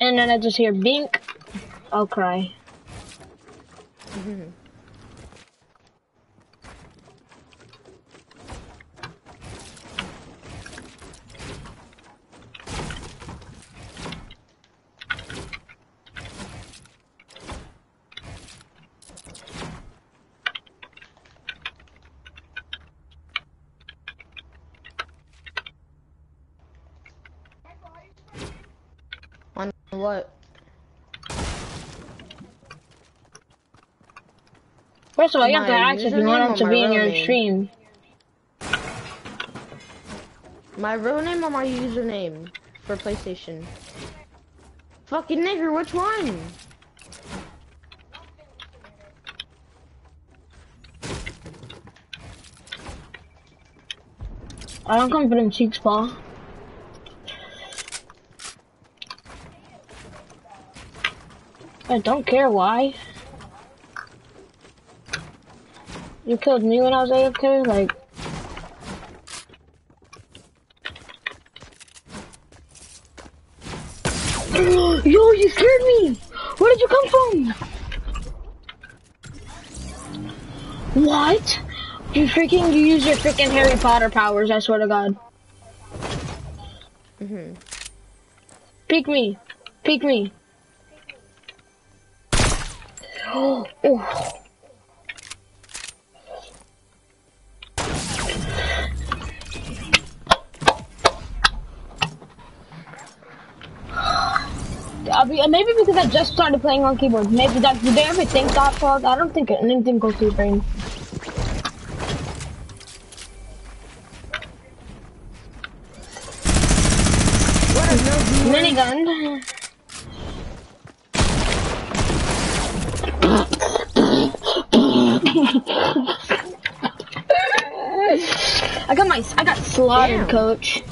And then I just hear bink. I'll cry. On what? First of all, you have to ask if you want him to be in your name? stream. My real name or my username for PlayStation? Fucking nigger, which one? I don't come for them cheeks, Paul. I don't care why. You killed me when I was AFK, like. Yo, you scared me! Where did you come from? What? You freaking, you use your freaking Harry Potter powers, I swear to God. Mhm. Peek me. Peek me. Oh, maybe because I just started playing on keyboard. Maybe that. Did they ever think that, Frog? I don't think anything goes through your brain. Minigun. I got my, I got slaughtered, Damn. coach.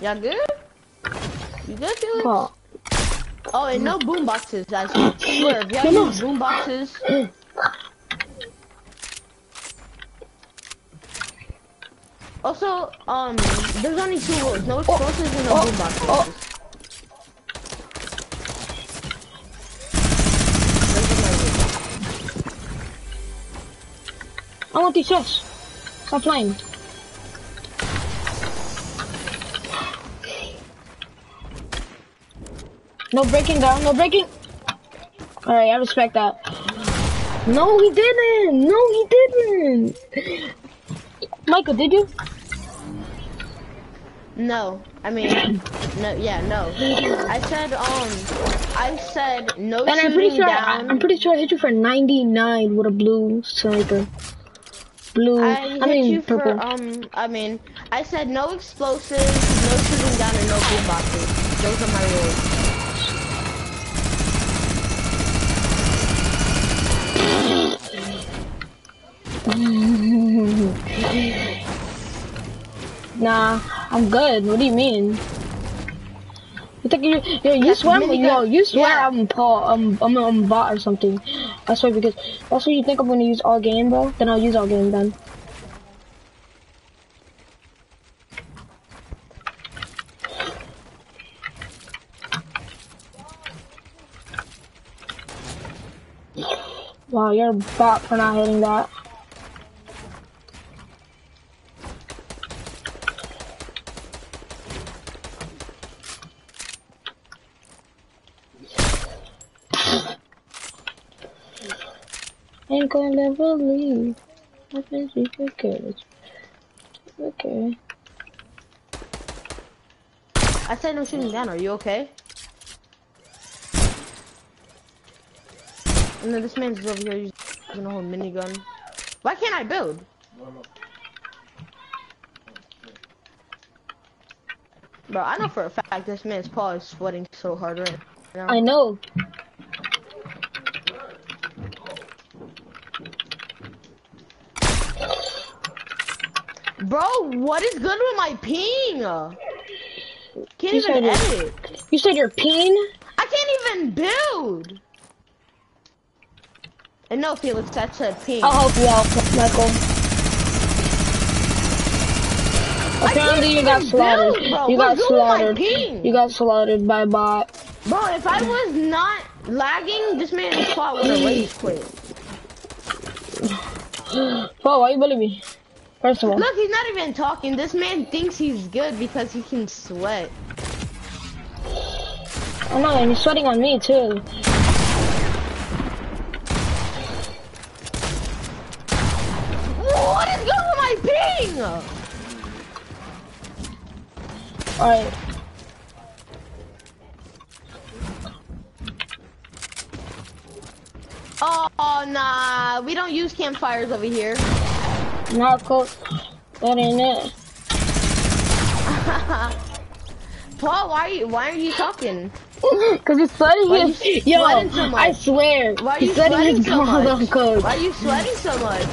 Y'all good? You good, Felix? Paul. Oh, and no boom boxes. I swear, if y'all No, no. use boom boxes, Also, um, there's only two rules: no explosives and no oh, boom boxes. oh. Those are my rules. I want these chests. Stop playing. No breaking down, no breaking. Alright, I respect that. No, he didn't. No, he didn't. Michael, did you? No, I mean, no, yeah, no. I said, um, I said no And I'm pretty sure down. I'm pretty sure I hit you for 99 with a blue sniper. Blue. I I, hit mean you purple. for um. I mean, I said no explosives, no shooting down, and no boom boxes. Those are my rules. Nah, I'm good. What do you mean? You think you, yo, you swear, I'm, yo, you swear yeah. I'm Paul, I'm, I'm, I'm bot or something. I swear because that's what you think I'm gonna use all game, bro. Then I'll use all game then. Wow, you're a bot for not hitting that. Gonna never leave. I think she forget. Okay. I said no shooting down. Are you okay? And then this man's over here using a whole minigun. Why can't I build? Bro, I know for a fact this man's paw is sweating so hard right now. I know. Bro, what is good with my ping? Can't You even said it. edit. You said you're peen? I can't even build. And no, Felix, that's a ping. I'll help you out, Michael. Apparently you got slaughtered. build, bro. You got What's going on with my slaughtered. You got slaughtered by bot. Bro, if I was not lagging, this man's spot would have rage quit. Paul, why you bullying me? First of all. Look, he's not even talking. This man thinks he's good because he can sweat. I know, and you're sweating on me too. What is good with my ping? Alright. Oh, nah. We don't use campfires over here. Narco. That ain't it. Paul, why are you, why are you talking? Cause it's sweating Why his, you yo, sweating so much? I swear, Why are you sweating so much? Why are you sweating so much?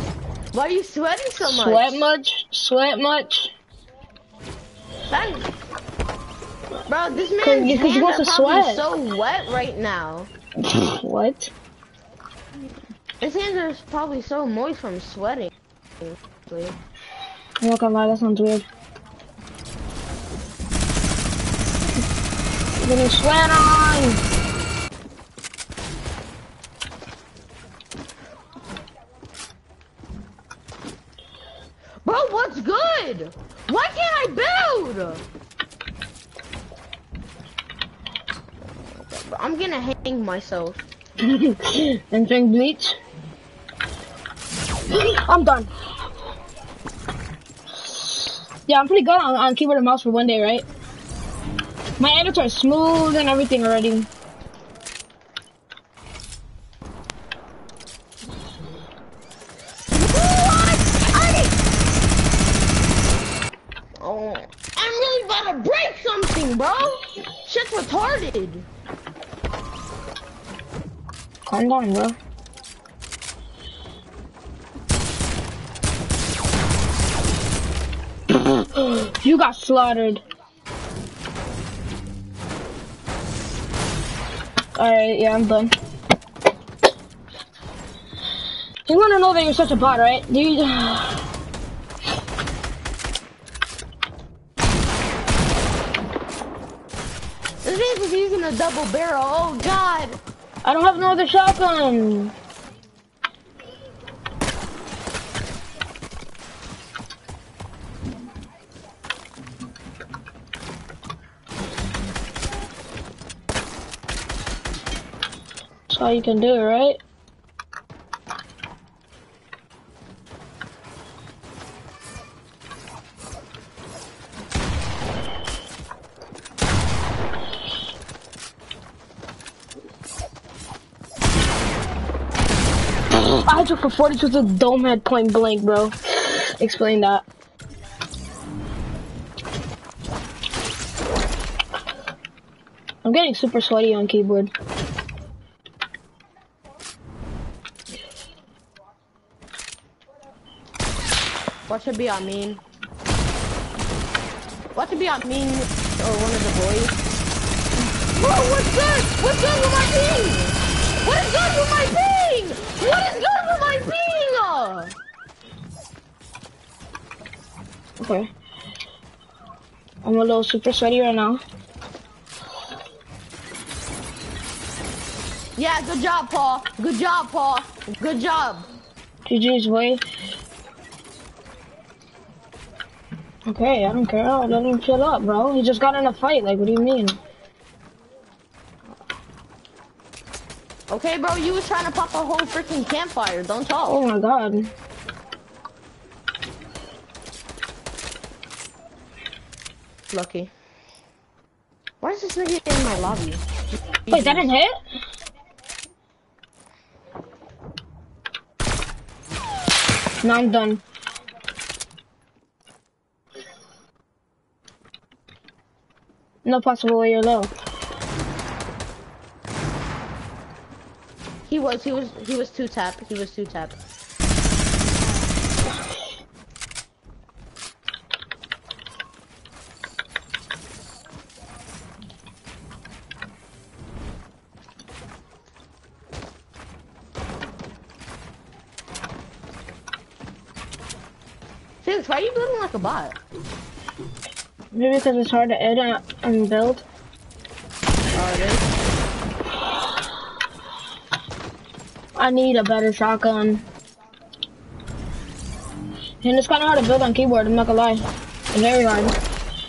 Why are you sweating so much? Sweat much? Sweat much? Thanks. Bro, this man's 'Cause you- 'cause hands are to probably sweat. so wet right now. what? His hands are probably so moist from sweating. I'm not gonna lie, that sounds weird. Getting sweat on! Bro, what's good? Why can't I build? I'm gonna hang myself. and drink bleach. I'm done. Yeah, I'm pretty good on, on keyboard and mouse for one day, right? My editor is smooth and everything already. Oh, I'm really about to break something, bro. Shit's retarded. Calm down, bro. you got slaughtered. Alright, yeah, I'm done. You wanna know that you're such a bot, right? You... This is using a double barrel. Oh God. I don't have no other shotgun. All you can do, it, right? I took for 42 to dome head point blank, bro. Explain that. I'm getting super sweaty on keyboard. Watch it be on mean. Watch it be on mean or one of the boys. Whoa, what's good? What's good with my ping? What is good with my ping? What is good with my ping? Okay. I'm a little super sweaty right now. Yeah, good job, Paul. Good job, Paul. Good job. GG's way. Okay, I don't care. I'll let him chill up, bro. He just got in a fight. Like, what do you mean? Okay, bro, you was trying to pop a whole freaking campfire. Don't talk. Oh my god. Lucky. Why is this nigga in my lobby? Wait, that didn't hit? No, I'm done. No possible way you're low. He was, he was, he was two tap. He was two tap. Felix, why are you building like a bot? Maybe because it's hard to edit and build. Oh, it is? I need a better shotgun. And it's kind of hard to build on keyboard, I'm not gonna lie. It's very hard.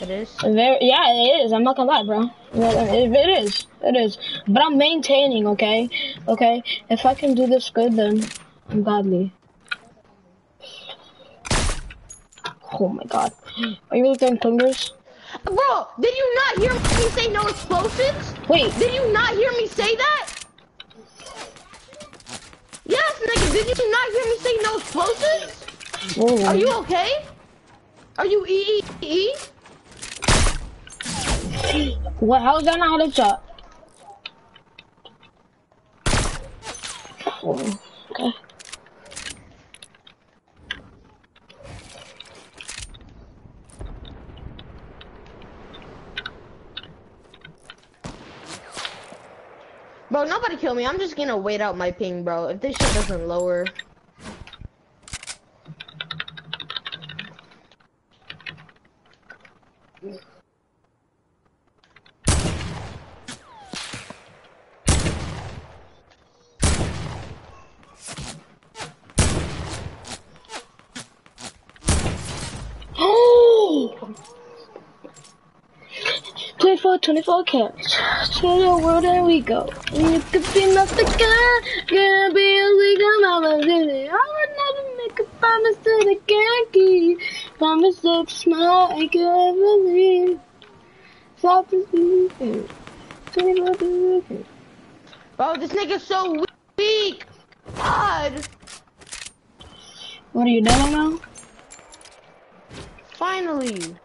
It is? It's very, yeah, it is. I'm not gonna lie, bro. It, it is. It is. But I'm maintaining, okay? Okay? If I can do this good, then I'm godly. Oh my god. Are you throwing fingers? Bro, did you not hear me say no explosives? Wait, Did you not hear me say that? Yes, nigga, did you not hear me say no explosives? whoa. Are you okay? Are you E E E? What? How is that not a shot? Oh, okay. Bro, nobody kill me. I'm just gonna wait out my ping, bro. If this shit doesn't lower. Oh! 24, 24 carats. To the world and we go. You could be nothing good. Gonna be a legal mama. I would never make a promise that I can't keep. Promise that smile I could ever leave. Soft as. 24, 24. Bro, this nigga's so weak. God. What are you doing now? Finally.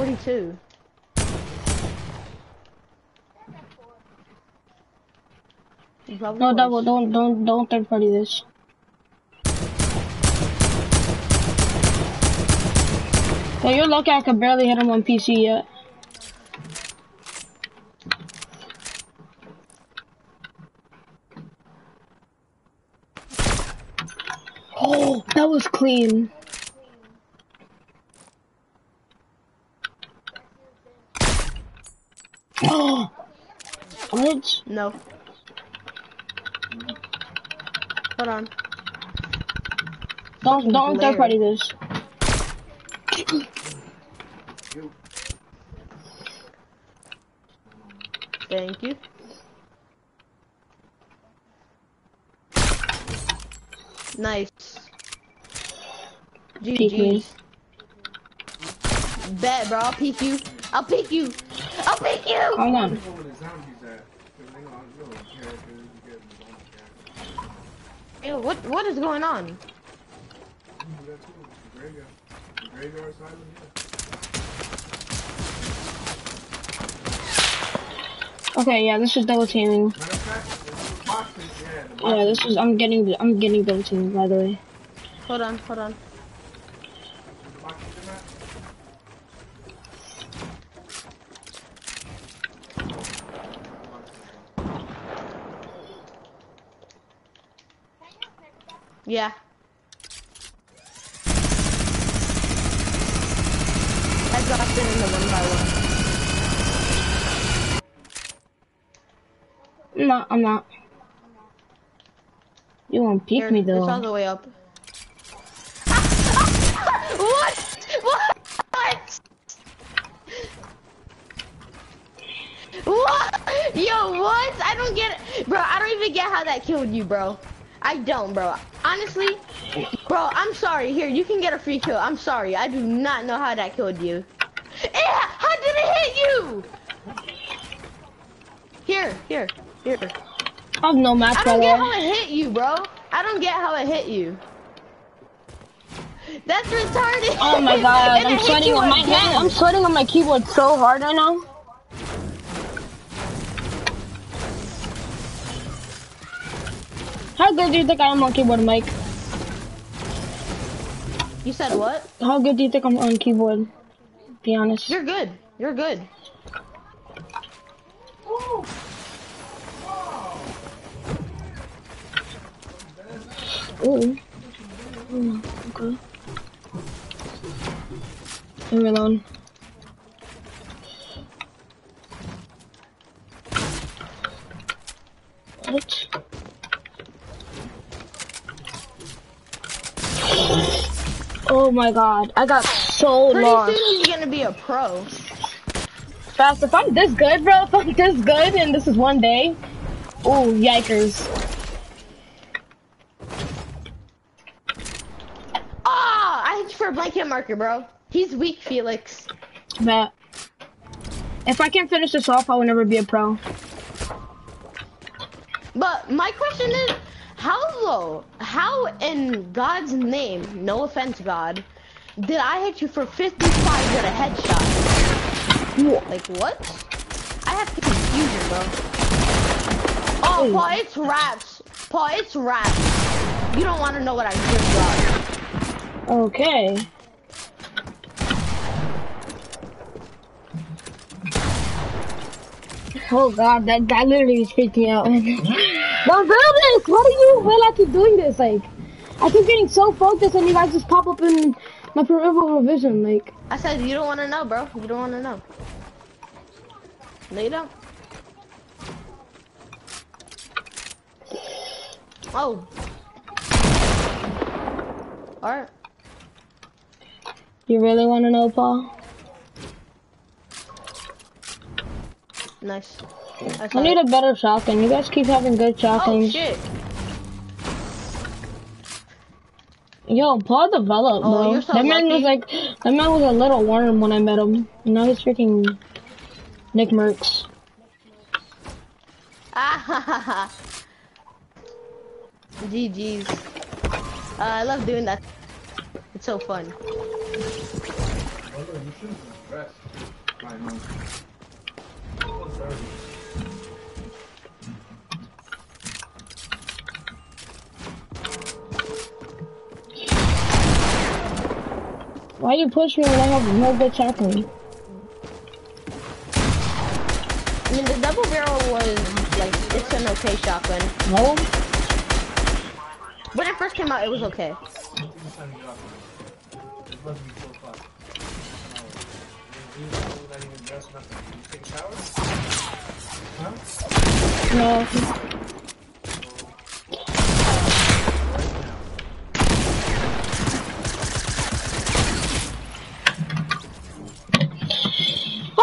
42. He probably No, was. double. Don't, don't, don't third party this. Well, you're lucky I could barely hit him on PC yet. Oh, that was clean. Oh, what? No. Hold on. Don't, don't third party this. Thank you. Nice. GG's. Bet, bro. I'll peek you. I'll peek you. I'll peek you. Hold on. Where the zombies at? 'Cause they know how to know characters, you get the zombie characters. Ew, what what is going on? You do that too. The graveyard. The graveyard side of it. Okay, yeah, this is double teaming. Matter of fact, the boxes, yeah, the Yeah, boxes. this is. I'm getting. I'm getting double teamed. By the way. Hold on, hold on. The boxes in that. Yeah. I dropped it in the one by one. I'm. I'm not. You won't peek Here, me though. It's all the way up. what? What? What? Yo, what? I don't get it. Bro, I don't even get how that killed you, bro. I don't, bro. Honestly, bro, I'm sorry. Here, you can get a free kill. I'm sorry. I do not know how that killed you. Yeah, how did it hit you? Here, here, here. I have no match I don't get how it hit you, bro. I don't get how it hit you. That's retarded. Oh my god, I'm sweating on my hand. I'm sweating on my keyboard so hard right now. How good do you think I am on keyboard, Mike? You said what? How good do you think I'm on keyboard? Be honest. You're good. You're good. Ooh. Okay. Leave me alone. What? Oh my god, I got so Pretty lost. soon he's gonna be a pro. Fast, if I'm this good, bro, if I'm this good and this is one day, ooh, yikers. Ah, I hit for a blanket marker, bro. He's weak, Felix. But if I can't finish this off, I will never be a pro. But my question is, how low, how in God's name, no offense, God, did I hit you for 55 with a headshot? Like what? I have to confusion, bro. Oh, oh, Paul, it's raps. Paul, it's raps. You don't want to know what I just got. Okay. Oh god, that that literally just freaking out. Don't do this! Why do you will I keep doing this? Like I keep getting so focused and you guys just pop up in my peripheral vision, like I said you don't want to know, bro. You don't want to know. No, you don't. Oh. Alright. you really wanna know, Paul? Nice. That's I need a better shotgun. You guys keep having good shotguns. Oh shotguns. shit. Yo, Paul developed, Oh, bro. you're so that man was like that man was a little worm when I met him. And now he's freaking Nick Mercs. Ah ha ha ha. GG's. Uh, I love doing that. It's so fun. Brother, Why you push me when I have no good shotgun? I mean, the double barrel was like it's an okay shotgun. No? When it first came out, it was okay. What you signing up for? It's supposed to be four o'clock. You know, not even dressed, nothing. You take a shower? Huh? No.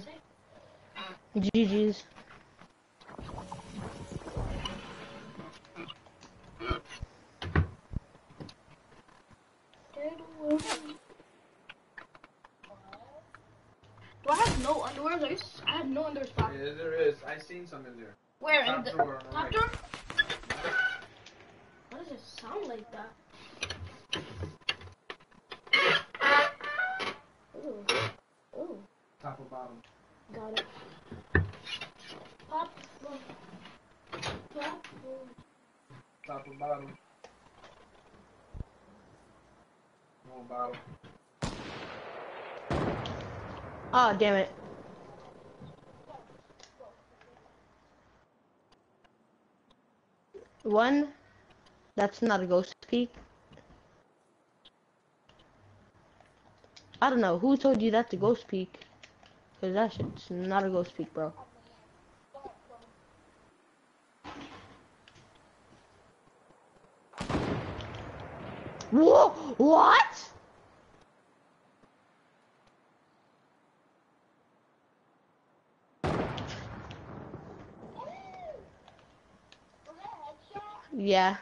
said. GG's. Do I have no underwear? I have no underwear spot. Yeah, there is. I seen some in there. Where? In the drawer on the top right. drawer? Why does it sound like that? Ooh top or bottom. Got it. Pop, top, top or bottom. Come on, bottom. Oh, damn it. One, that's not a ghost peak. I don't know, who told you that's a ghost peak? Cause that shit's not a ghost peak, bro. Whoa, what? Yeah.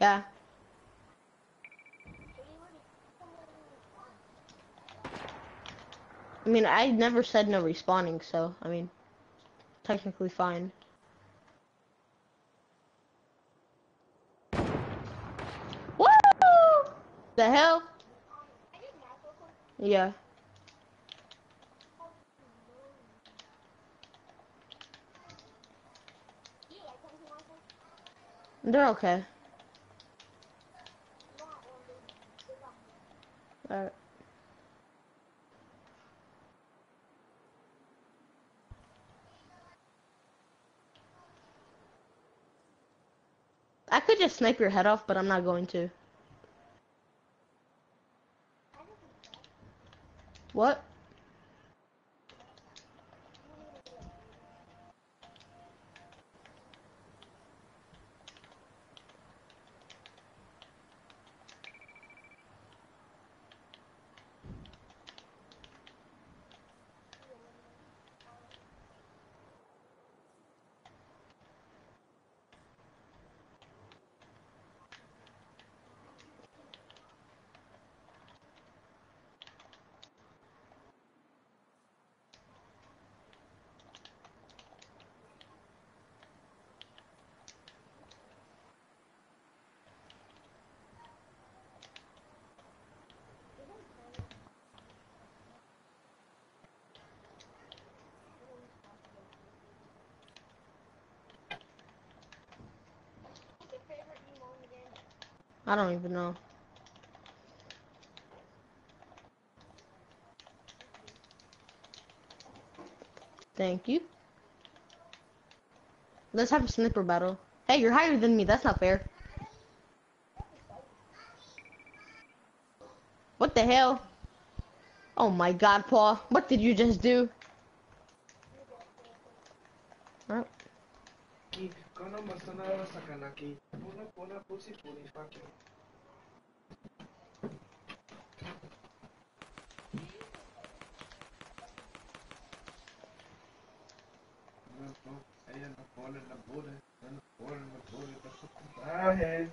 Yeah. I mean, I never said no respawning, so, I mean, technically fine. Woo! The hell? Yeah. They're okay. I could just snipe your head off, but I'm not going to. What? I don't even know. Thank you. Let's have a sniper battle. Hey, you're higher than me. That's not fair. What the hell? Oh my god, Paul. What did you just do? Masanara sakanaki. Puna puna pussy puni fucking. Ella no pone la no pone la ah, hey.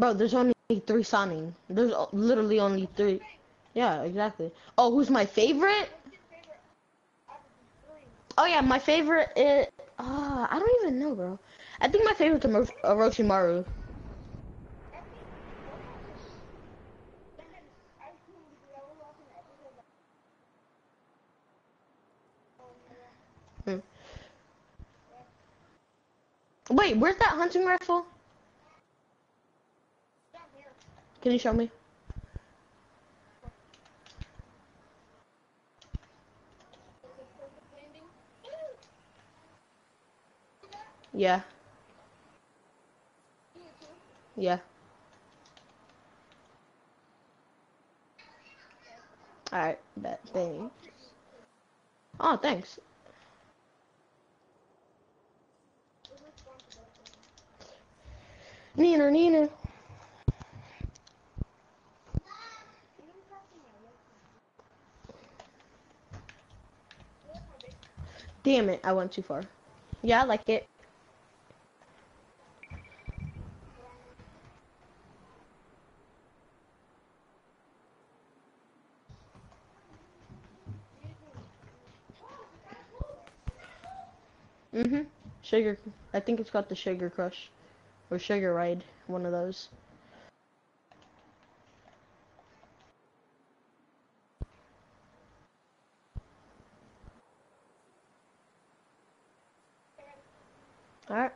Bro, there's only three signing. There's literally only three. Yeah, exactly. Oh, who's my favorite? Oh yeah, my favorite is. Uh, I don't even know, bro. I think my favorite's Oro- Orochimaru. Hmm. Wait, where's that hunting rifle? Can you show me? Yeah. Yeah. Alright, bet. Thanks. Oh, thanks. Neener, neener. Damn it, I went too far. Yeah, I like it. Mhm. Sugar. I think it's got the Sugar Crush or Sugar Ride. One of those. All right.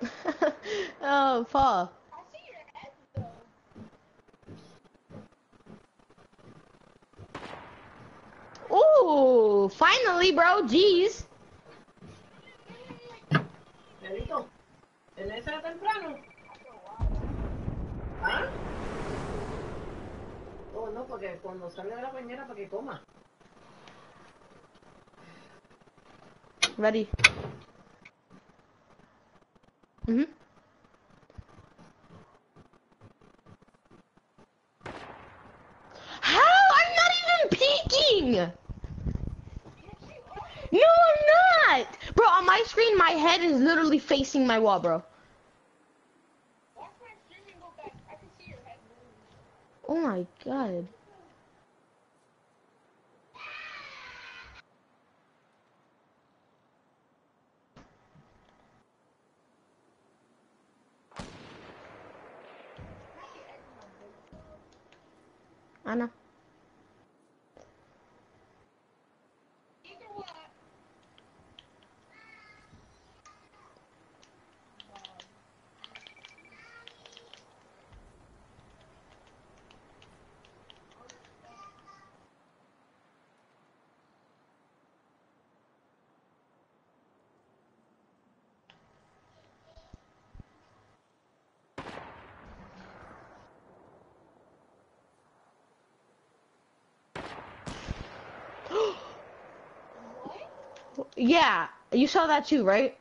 oh, Paul. Ooh, finally, bro. Jeez. ¿En esa temprano? ¿Ah? Oh, no, porque cuando de la bañera para que coma. Ready. Mhm. How? I'm not even peeking. No, I'm not. Bro, on my screen, my head is literally facing my wall, bro. Oh my god. I know. Yeah, you saw that too, right?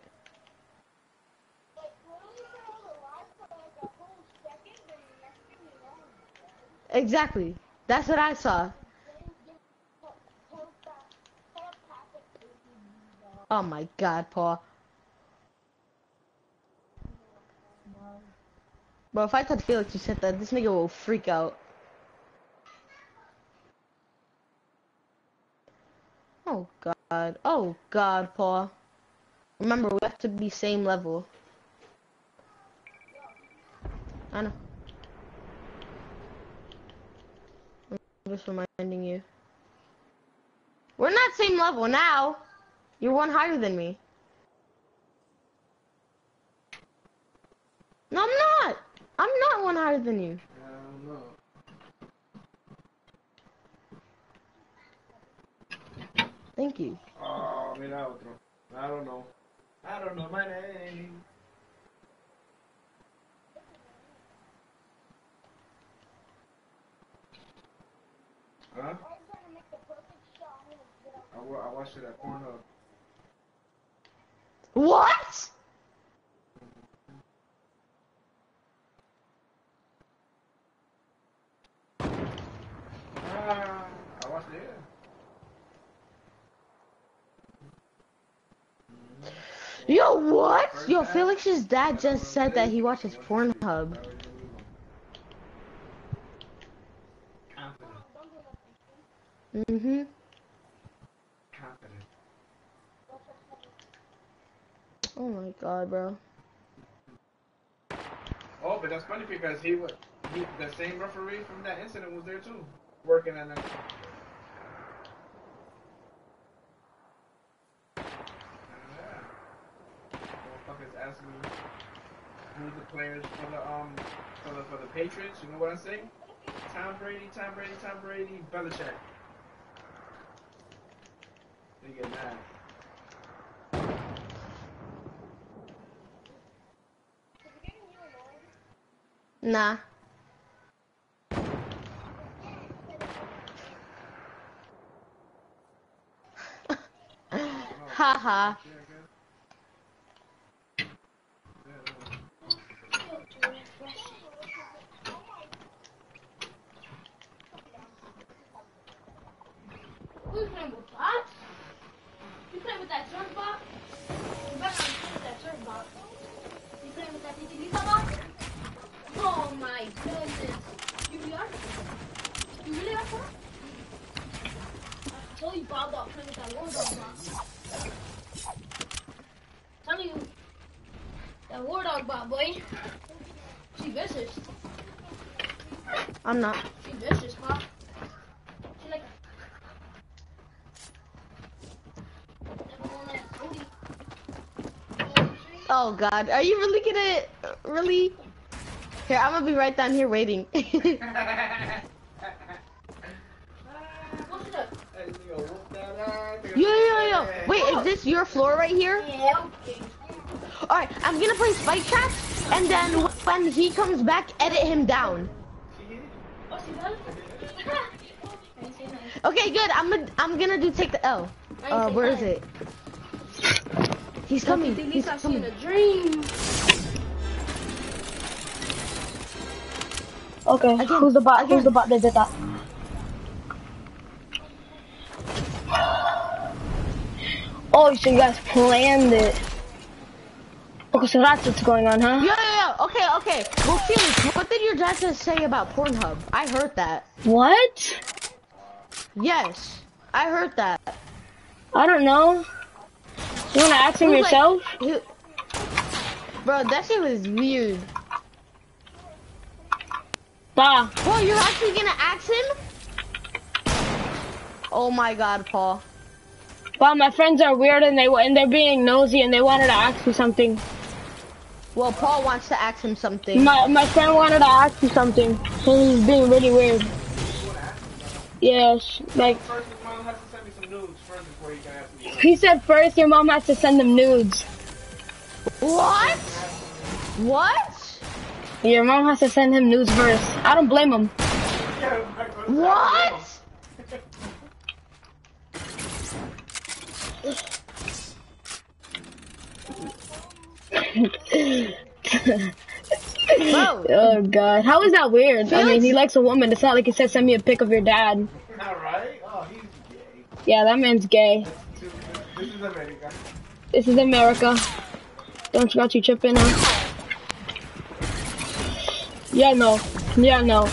Exactly. That's what I saw. Oh my god, Paul. Bro, if I could feel like you said that, this nigga will freak out. Oh god. Oh god, Paul. Remember, we have to be same level. I know. I'm just reminding you. We're not same level now. You're one higher than me. No, I'm not. I'm not one higher than you. I don't know. Thank you. Oh, mira otro. I don't know. I don't know my name. Huh? I, I watched it at Pornhub. What? Ah, I watched it. Yo, what? Yo, Felix's dad just said that he watches Pornhub. Mm-hmm. Oh my god, bro. Oh, but that's funny because he was he, the same referee from that incident was there too, working at that. Me who's the players for the um for the for the Patriots. You know what I say? Tom Brady, Tom Brady, Tom Brady, Belichick. They get mad. Nah. Haha. You? Oh my goodness. You are? You really are that word dog Tell you. That war dog Bob boy. She vicious. I'm not. Oh God, are you really gonna really? Here, I'm gonna be right down here waiting. What's it up? Hey, nigga, whoop that ass. yo, yo, yo. Wait, is this your floor right here? Yeah. All right, I'm gonna play spike traps, and then when he comes back, edit him down. She does? I ain't seen that. Okay, good. I'm gonna I'm gonna do take the L. Uh, where is it? He's coming. At He's least I seen coming. a dream. Okay, Again, who's the bot? again. Who's the bot that did that? Oh, so you guys planned it. Okay, so that's what's going on, huh? Yeah, yeah, yo. Okay, okay. Well, Felix, what did your dad just say about Pornhub? I heard that. What? Yes, I heard that. I don't know. You wanna ask him was like- yourself? Bro, that shit was weird. Bah. Paul, you're actually gonna ask him? Oh my god, Paul. Wow, my friends are weird and they and they're being nosy and they wanted to ask me something. Well, Paul wants to ask him something. My my friend wanted to ask me something. He's being really weird. Yes, like nudes first before he can ask me. he said first your mom has to send them nudes. What? What? Your mom has to send him nudes first. I don't blame him. What? Oh god, how is that weird? I mean, he likes a woman. It's not like he said send me a pic of your dad. Alright? He's gay. Yeah, that man's gay. This is America. This is America. Don't you got chip in now? Yeah, no. Yeah, no.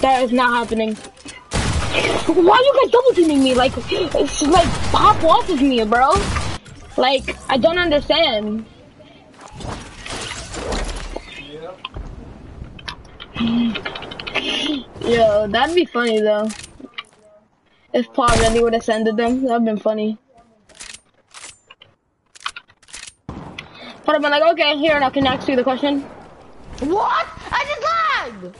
That is not happening. Why are you guys double teaming me? Like, it's like pop off of me, bro. Like, I don't understand. Yo, that'd be funny though. If Paul really would have sended them, that'd been funny. But I've been like, okay, here, now can I ask you the question? what? I just lagged!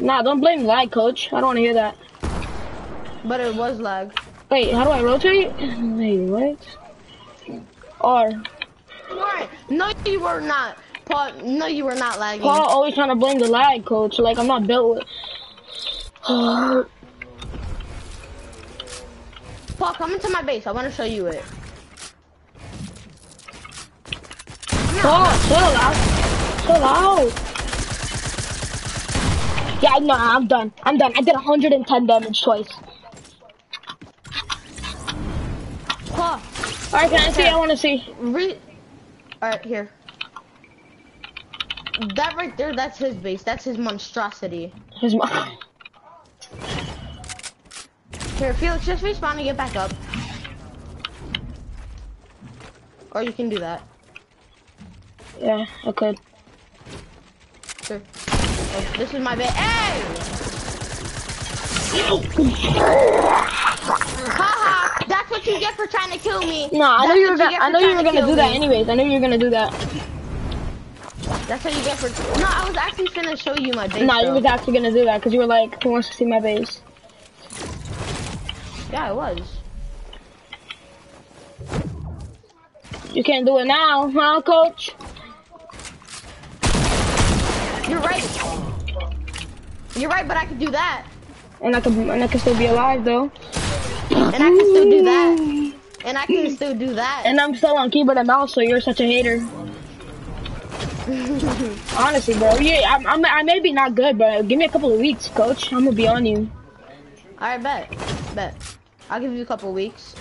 Nah, don't blame lag, coach. I don't want to hear that. But it was lag. Wait, how do I rotate? Wait, what? R. No you were not. Paul, no you were not lagging. Paul always trying to blame the lag, coach. Like, I'm not built with... Paul, come into my base. I want to show you it. Paul, chill out. Chill out. Yeah, no, I'm done. I'm done. I did 110 damage twice. Paul, Alright, can I see? I want to see. re- Alright, here. That right there, that's his base. That's his monstrosity. Here's my... Here, Felix, just respawn and get back up. Or you can do that. Yeah, I could. Sure. Oh, this is my base. Hey! Haha! That's what you get for trying to kill me. No, I know you were gonna. I know you were gonna do that anyways. I know you were gonna do that. That's what you get for. No, I was actually gonna show you my base. Nah, you was actually gonna do that because you were like, "Who wants to see my base?" Yeah, I was. You can't do it now, huh, coach? You're right. You're right, but I could do that, And I can, and I can still be alive though. and I can still do that, and I can still do that. And I'm still on keyboard and mouse, so you're such a hater. Honestly, bro. Yeah, I'm, I'm, I may be not good, but give me a couple of weeks, coach. I'm gonna be on you. All right, bet, bet. I'll give you a couple weeks.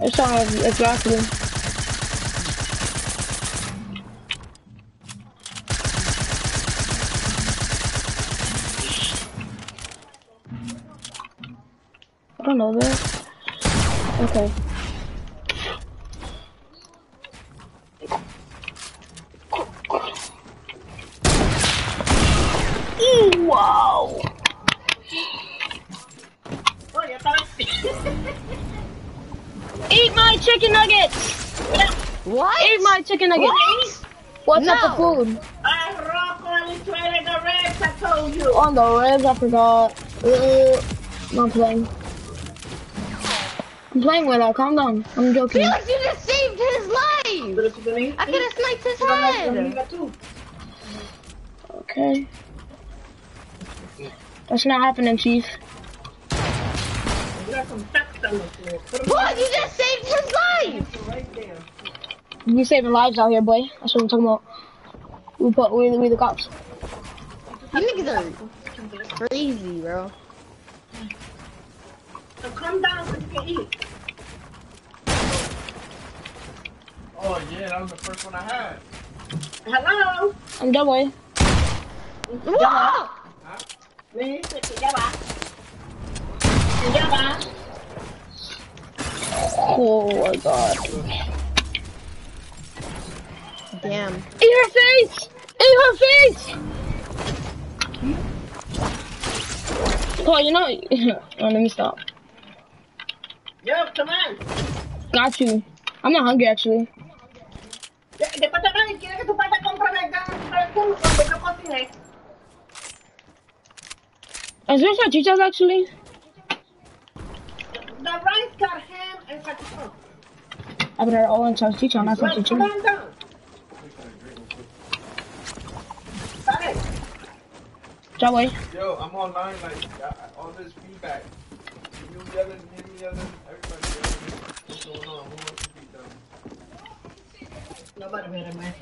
It's all exactly. I don't know this. Okay. Ooh, wow. Oh, ya estaba. Eat my chicken nuggets. What? Eat my chicken nuggets. What's up No. the food? Arroz con habichuela the rest, I told you. On the ribs, I forgot. Uh, not playing. I'm playing with her. Calm down. I'm joking. Felix, you just saved his life. Pero si tenéis. I could have sniped his head. Okay. That's not happening, Chief. Mira, contáctalo, tú. Pero What? You just saved his life. Right there. We saving lives out here, boy. That's what I'm talking about. We put we we the cops. You niggas are crazy, bro. So calm down so you can eat. Oh yeah, that was the first one I had. Hello. I'm done, boy. Whoa! Me dice que ya va. Que. Oh my god. Damn. Eat her face! Eat her face! Paul, you know. oh, let me stop. Yo, come on. Got you. I'm not hungry actually. De- Después te van y quiere que tu padre compre vegano para el culo cuando yo cocine. Is there salchichas actually? The rice got ham and salchichon. I better all in salchicha, not Well, come salchicha. on down. Dale. That way. Yo, I'm online like I- I- all this feedback. You yelling, him yelling, everybody yelling. What's going on? Who wants to be done? Nobody made a mess.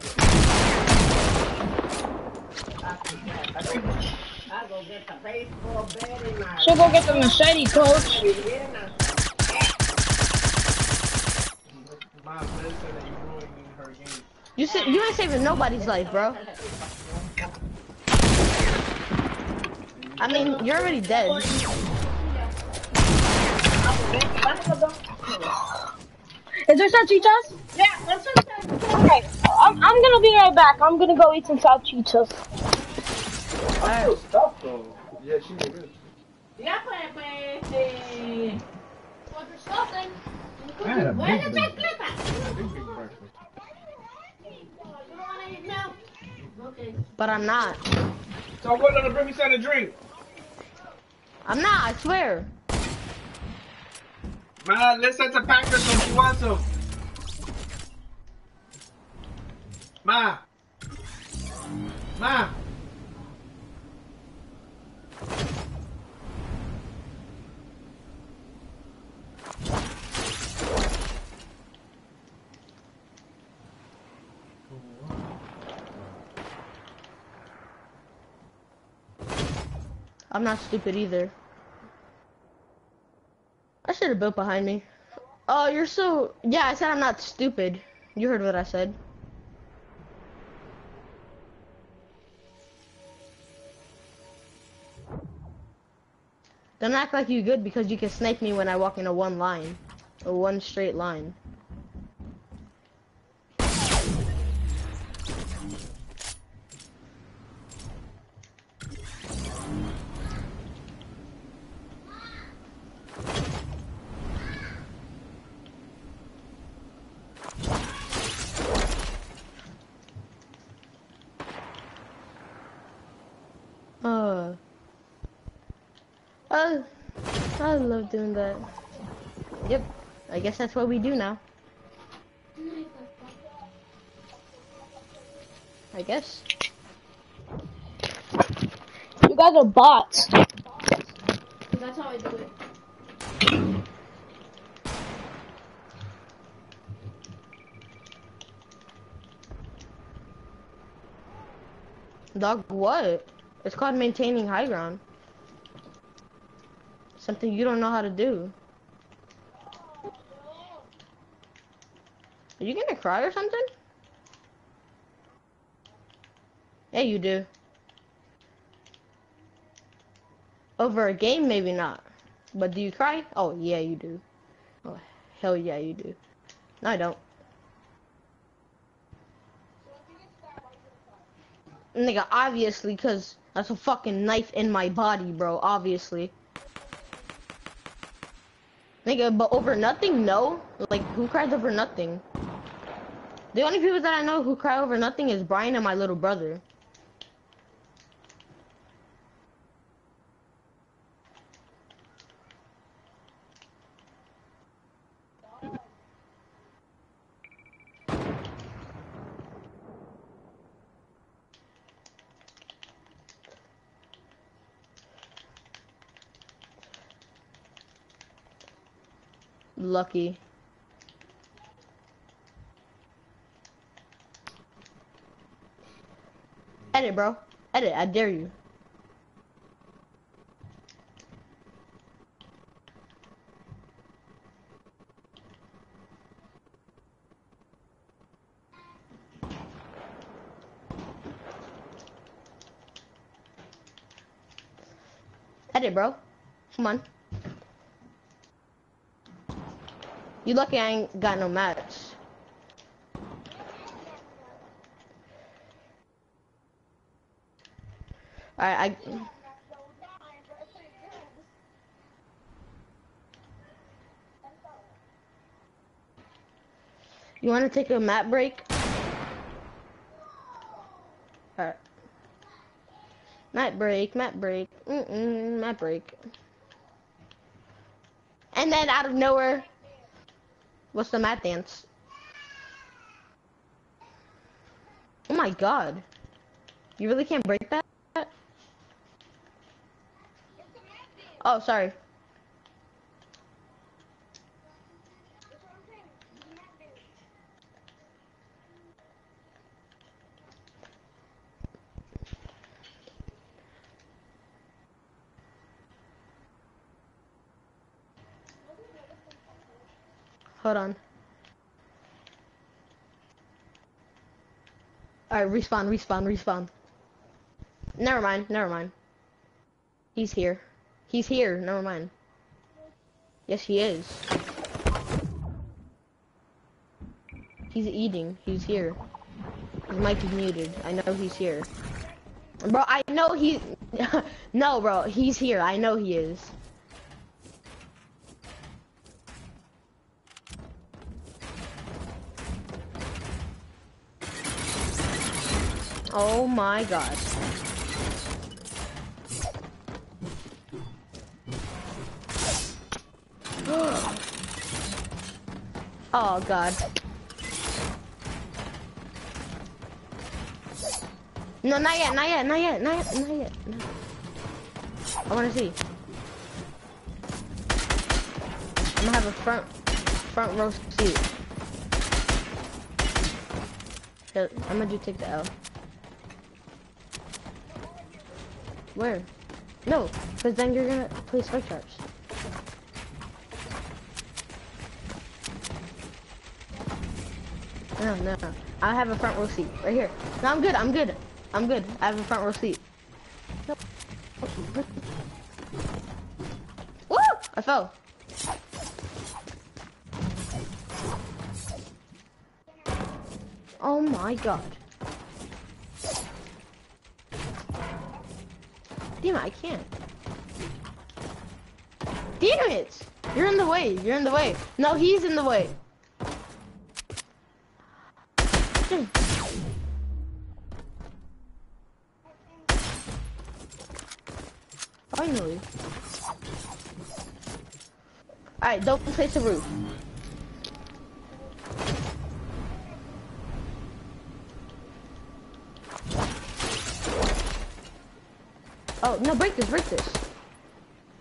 I go get the baseball bat and I So go get the machete, coach. My Liz said that you ruining her game. You sa- you ain't saving nobody's life, bro. I mean, you're already dead. Is there salchichas? Yeah, that's what Okay. I'm, I'm gonna be right back. I'm gonna go eat some salchichas. I'm still stuffed though. Yeah, she was good. Ya, pues, pues, este... What you're stuffing? I had a Where's big, the big, chocleta? big, big breakfast. You don't wanna eat now? Okay. But I'm not. So what gonna bring me something to drink? I'm not, I swear. Man, let's send some Packers so you want some. Ma. Ma. I'm not stupid either. I should have built behind me. Oh, you're so... Yeah, I said I'm not stupid. You heard what I said. Don't act like you good because you can snipe me when I walk in a one line. A one straight line. I doing that. Yep, I guess that's what we do now. I guess. You guys are bots. That's how I do it. Dog, what? It's called maintaining high ground. Something you don't know how to do. Are you gonna cry or something? Yeah, you do. Over a game, maybe not. But do you cry? Oh, yeah, you do. Oh, hell yeah, you do. No, I don't. Nigga, obviously, because that's a fucking knife in my body, bro. Obviously. Nigga, but over nothing? No. Like, who cries over nothing? The only people that I know who cry over nothing is Brian and my little brother. Lucky. Edit, bro. Edit, I dare you. Edit, bro. Come on. You lucky I ain't got no match. Alright, I... You wanna take a map break? Alright. Map break, map break, mm-mm, map break. And then out of nowhere, what's the map dance? Oh my god. You really can't break that? Oh, sorry. Hold on. Alright, respawn, respawn, respawn. Never mind, never mind. He's here. He's here, never mind. Yes, he is. He's eating, he's here. His mic is muted. I know he's here. Bro, I know he... no, bro, he's here. I know he is. Oh my god. oh god. No, not yet, not yet, not yet, not yet, not yet. No. I wanna see. I'm gonna have a front, front row seat. I'm gonna do take the L. Where? No, because then you're gonna play spike traps. No, no, no. I have a front row seat right here. No, I'm good. I'm good. I'm good. I have a front row seat. Nope. Woo! I fell. Oh my god. Damn it, I can't. Damn it! You're in the way, you're in the way. No, he's in the way. Finally. Alright, don't place the roof. No, break this, break this.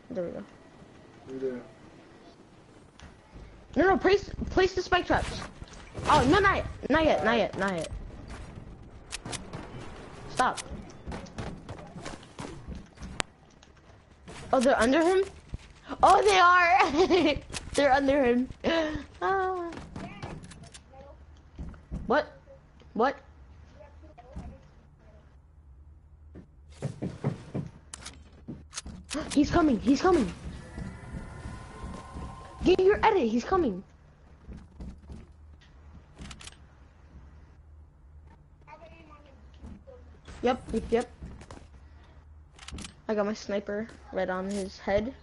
There we go. there. No, no, place, place the spike traps. Oh, no, not yet, not yet, not yet, not yet. Stop. Oh, they're under him? Oh, they are! they're under him. Ah. What? What? He's coming, he's coming. Get your edit. He's coming. Yep, yep, yep. I got my sniper right on his head.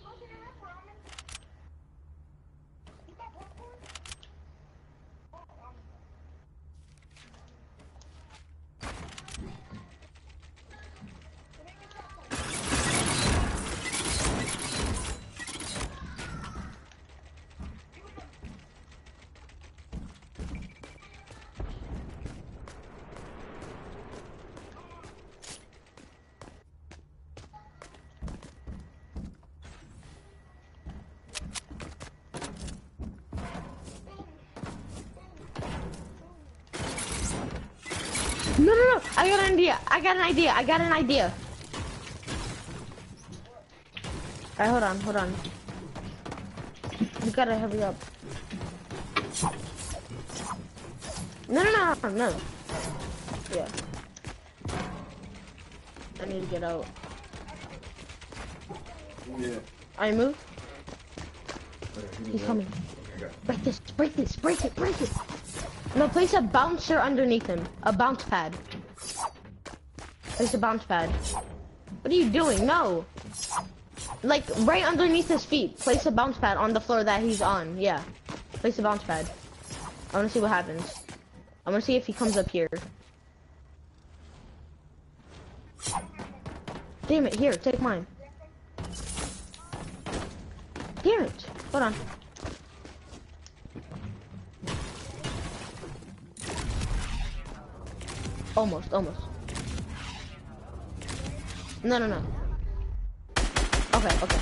An idea. I got an idea. Alright, hold on, hold on. You gotta hurry up. No, no, no, no, no. Yeah. I need to get out. Yeah. I move. He's coming. Break this, break this, break it, break it. No, place a bouncer underneath him. A bounce pad. Place a bounce pad. What are you doing? No. Like, right underneath his feet. Place a bounce pad on the floor that he's on. Yeah. Place a bounce pad. I wanna see what happens. I wanna see if he comes up here. Damn it, here, take mine. Damn it. Hold on. Almost, almost. No, no, no. Okay, okay.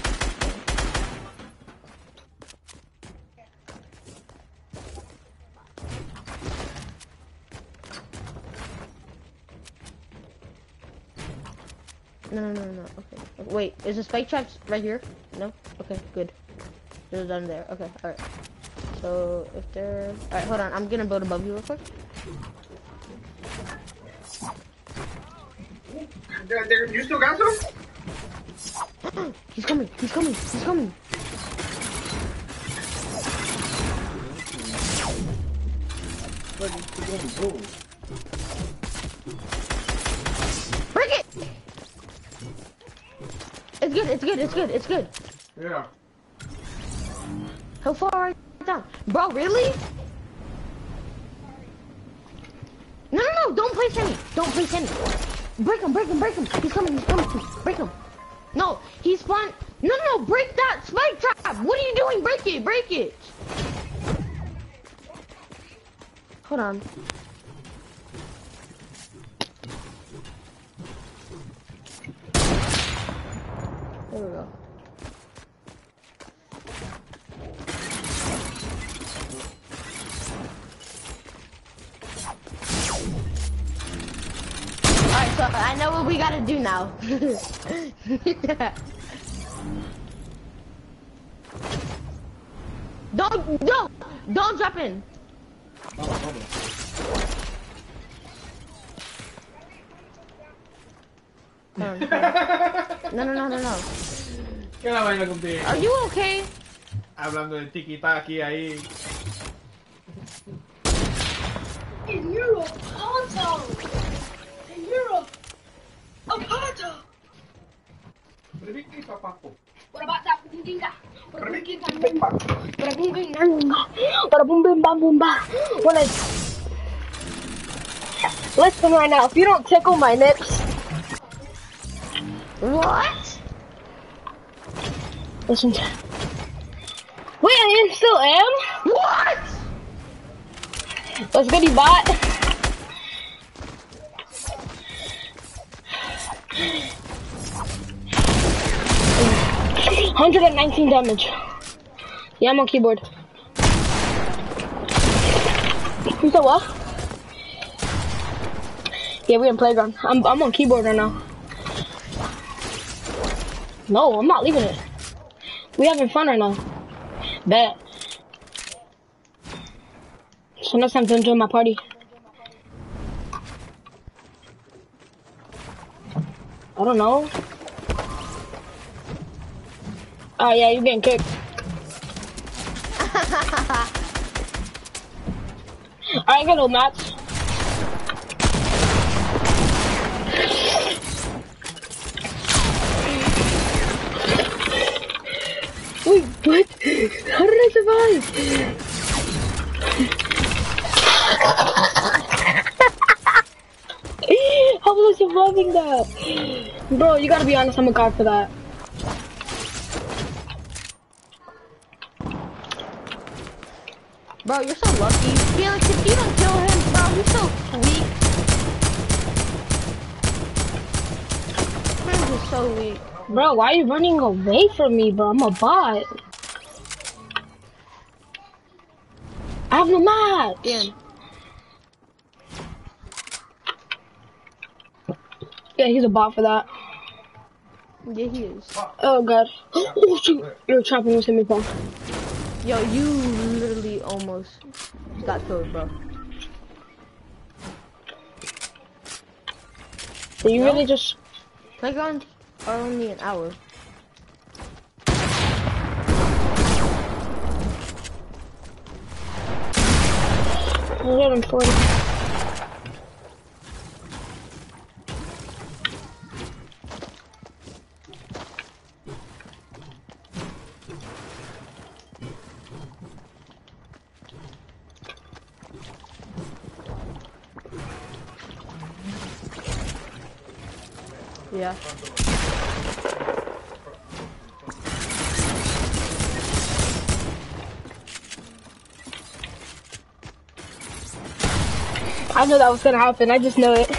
No, no, no, no. Okay. Wait, is the spike traps right here? No? Okay, good. They're done there. Okay, alright. So, if they're... Alright, hold on. I'm gonna build above you real quick. There, there, you still got some? He's coming. He's coming. He's coming. Break it! It's good. It's good. It's good. It's good. Yeah. How far are you down? Bro, really? No, no, no. Don't place any. Don't place any. Break him. Break him. Break him. He's coming. He's coming. Break him. No, he's spawned. No, no, no. Break that spike trap. What are you doing? Break it. Break it. Hold on. There we go. Alright, so I know what we gotta do now. don't, don't, don't drop in. No, no, no, no, no. ¿Qué la vaina contigo? Are you okay? Hablando de tiki-taki ahí. In Europe, Ponto! In Europe, a Ponto! Ricky papapo. What about that Pindinga? What about Ricky that papapo. Para boom bim bam Para boom bim bam boom ba. Well, it's- Listen right now, if you don't tickle my nips, What? listen. To... Wait, I still am. What? Let's you bot. Hundred and nineteen damage. Yeah, I'm on keyboard. You said what? Yeah, we're in playground. I'm I'm on keyboard right now. No, I'm not leaving it. We having fun right now. Bet. So next time to join my party. I don't know. Oh yeah, you're getting kicked. I got no mats. Wait, what? How did I survive? How was I surviving that? Bro, you gotta be honest, I'm a god for that. Bro, you're so lucky. Felix, if you don't kill him, bro, he's so weak. Friends is so weak. Bro, why are you running away from me, bro? I'm a bot. I have no mats. Damn. Yeah, he's a bot for that. Yeah, he is. Oh god. Oh shoot! You're trapping with me, Paul. Yo, you literally almost got killed, bro. So you really just Playgrounds are only an hour. I am 40. Yeah. I knew that was gonna happen. I just know it.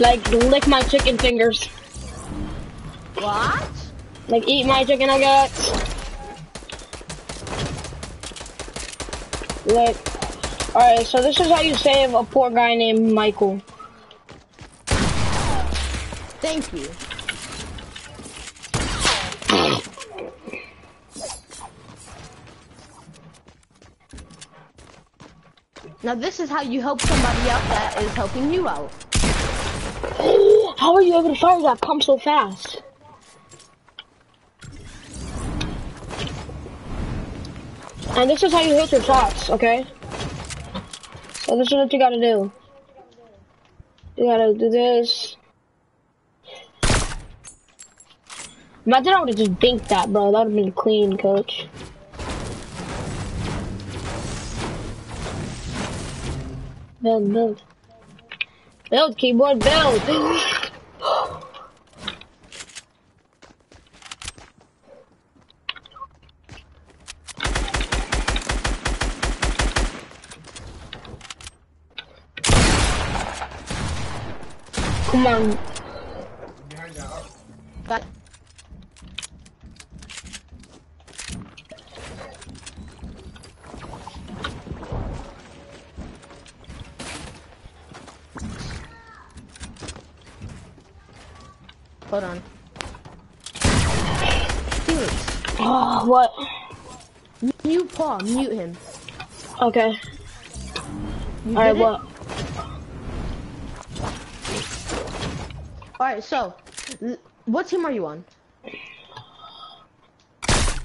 like lick my chicken fingers. What? Like eat my chicken nuggets. Like, alright, so this is how you save a poor guy named Michael. Thank you. Now this is how you help somebody out that is helping you out. How are you able to fire that pump so fast? And this is how you hit your shots, okay? So this is what you gotta do. You gotta do this. Imagine I would've just dinked that, bro. That would've been clean, coach. Build, build. Build, keyboard, build! Come on. Behind that up. Got Hold on. Felix, Oh, what? mute Paul, mute him. Okay. Alright, what? Alright, so, what team are you on?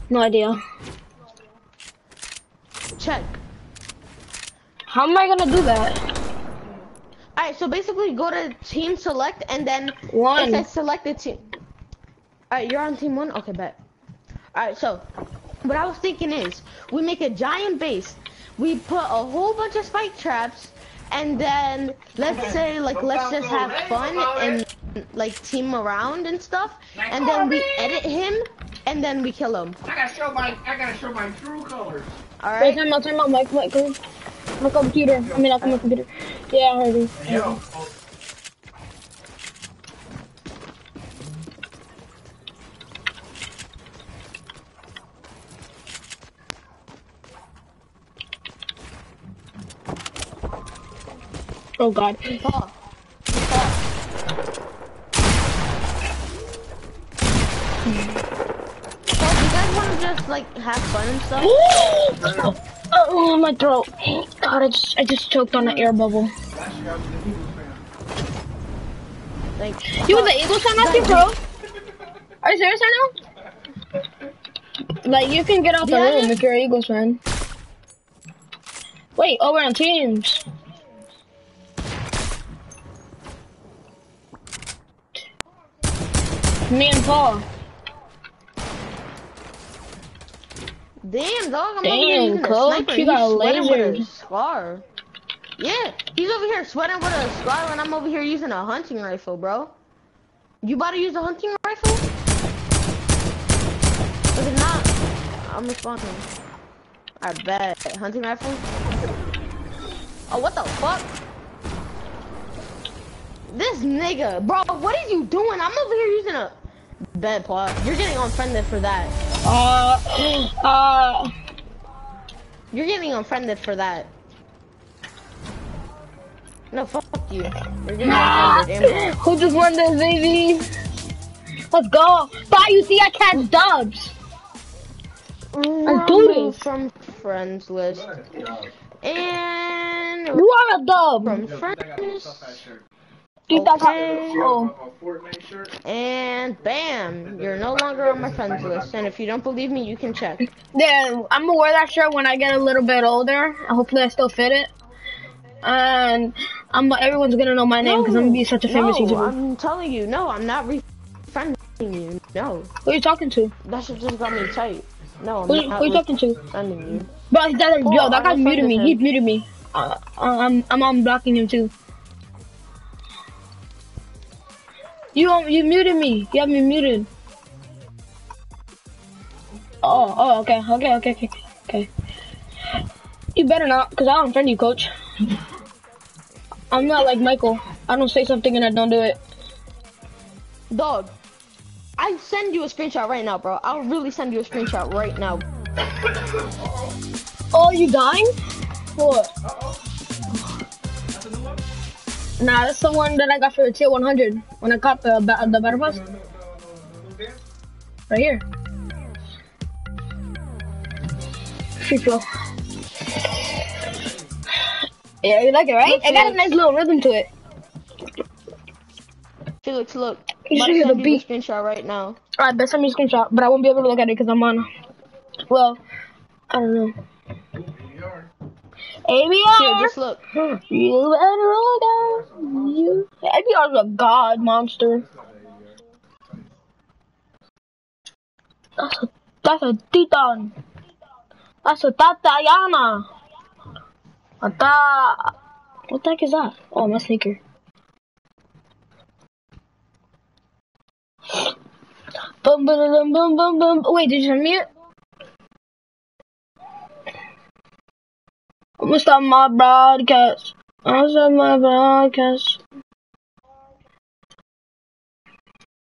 No idea. Check. How am I gonna do that? Alright, so basically go to team select and then One. it says select a team. Alright, you're on team one? Okay, bet. Alright, so what I was thinking is we make a giant base. We put a whole bunch of spike traps and then let's say like let's just have fun and like team around and stuff and then we edit him and then we kill him. I gotta show my I gotta show my true colors. Wait, Alright? time out, time out, Mike, Michael. My computer. I mean, not my computer. Yeah, I heard you. Yo. Oh god. Paul. You guys want to just like have fun and stuff? Oh, oh, my throat. God, I just, I just choked on an air bubble. Last year I was an Eagles fan. Like, You were the Eagles fan last year, bro? Are you serious right now? Like, you can get out the Yeah, room if you're an Eagles fan. Wait, oh, we're on teams. Me and Paul. Damn, dog, I'm Damn, over here using a coach, sniper. you got He's sweating with a scar. Yeah, he's over here sweating with a scar, and I'm over here using a hunting rifle, bro. You about to use a hunting rifle? If it's not, I'm responding. I bet. Hunting rifle? Oh, what the fuck? This nigga, bro, what are you doing? I'm over here using a bed plot. You're getting unfriended for that. Uh, uh, You're getting unfriended for that. No, fuck you. You're getting who just won this, baby? Let's go. Bye, you see I catch dubs. Let's do Remove. From friends list. And You are a dub. from Yo, I got a friends. Tough. Dude, that's Okay. oh. A Fortnite shirt. And bam, you're no longer on my friends list. And if you don't believe me, you can check. Yeah, I'm gonna wear that shirt when I get a little bit older. Hopefully, I still fit it. And I'm everyone's gonna know my name because I'm gonna be such a famous no, YouTuber. I'm telling you, no, I'm not refriending you. No, Who are you talking to? that shit just got me tight. No, I'm Who, who are you talking to? refriending you. Bro, he's that, yo, that I guy's muted me. He muted me. Uh, I'm I'm unblocking him too. You um, you muted me. You have me muted. Oh, oh, okay, okay, okay, okay, okay. You better not, cause I don't friend you, coach. I'm not like Michael. I don't say something and I don't do it. Dog, I send you a screenshot right now, bro. I'll really send you a screenshot right now. Oh, you dying? What? New one? Nah, that's the one that I got for the tier 100 when I caught the the battle pass right here. Free flow. Yeah, you like it, right? It got a nice little rhythm to it. Felix, look. You should hear the you beat. screenshot right now. Alright, best send me a screenshot, but I won't be able to look at it because I'm on. Well, I don't know. ABR. Here, just look. You better look out. You. ABR's a god monster. That's a, that's a titan. That's a Tatayana. A ta. What the heck is that? Oh, my sneaker. Boom, boom, boom, boom, boom, boom. Wait, did you send me it? I'm gonna stop my broadcast. I'll stop my broadcast.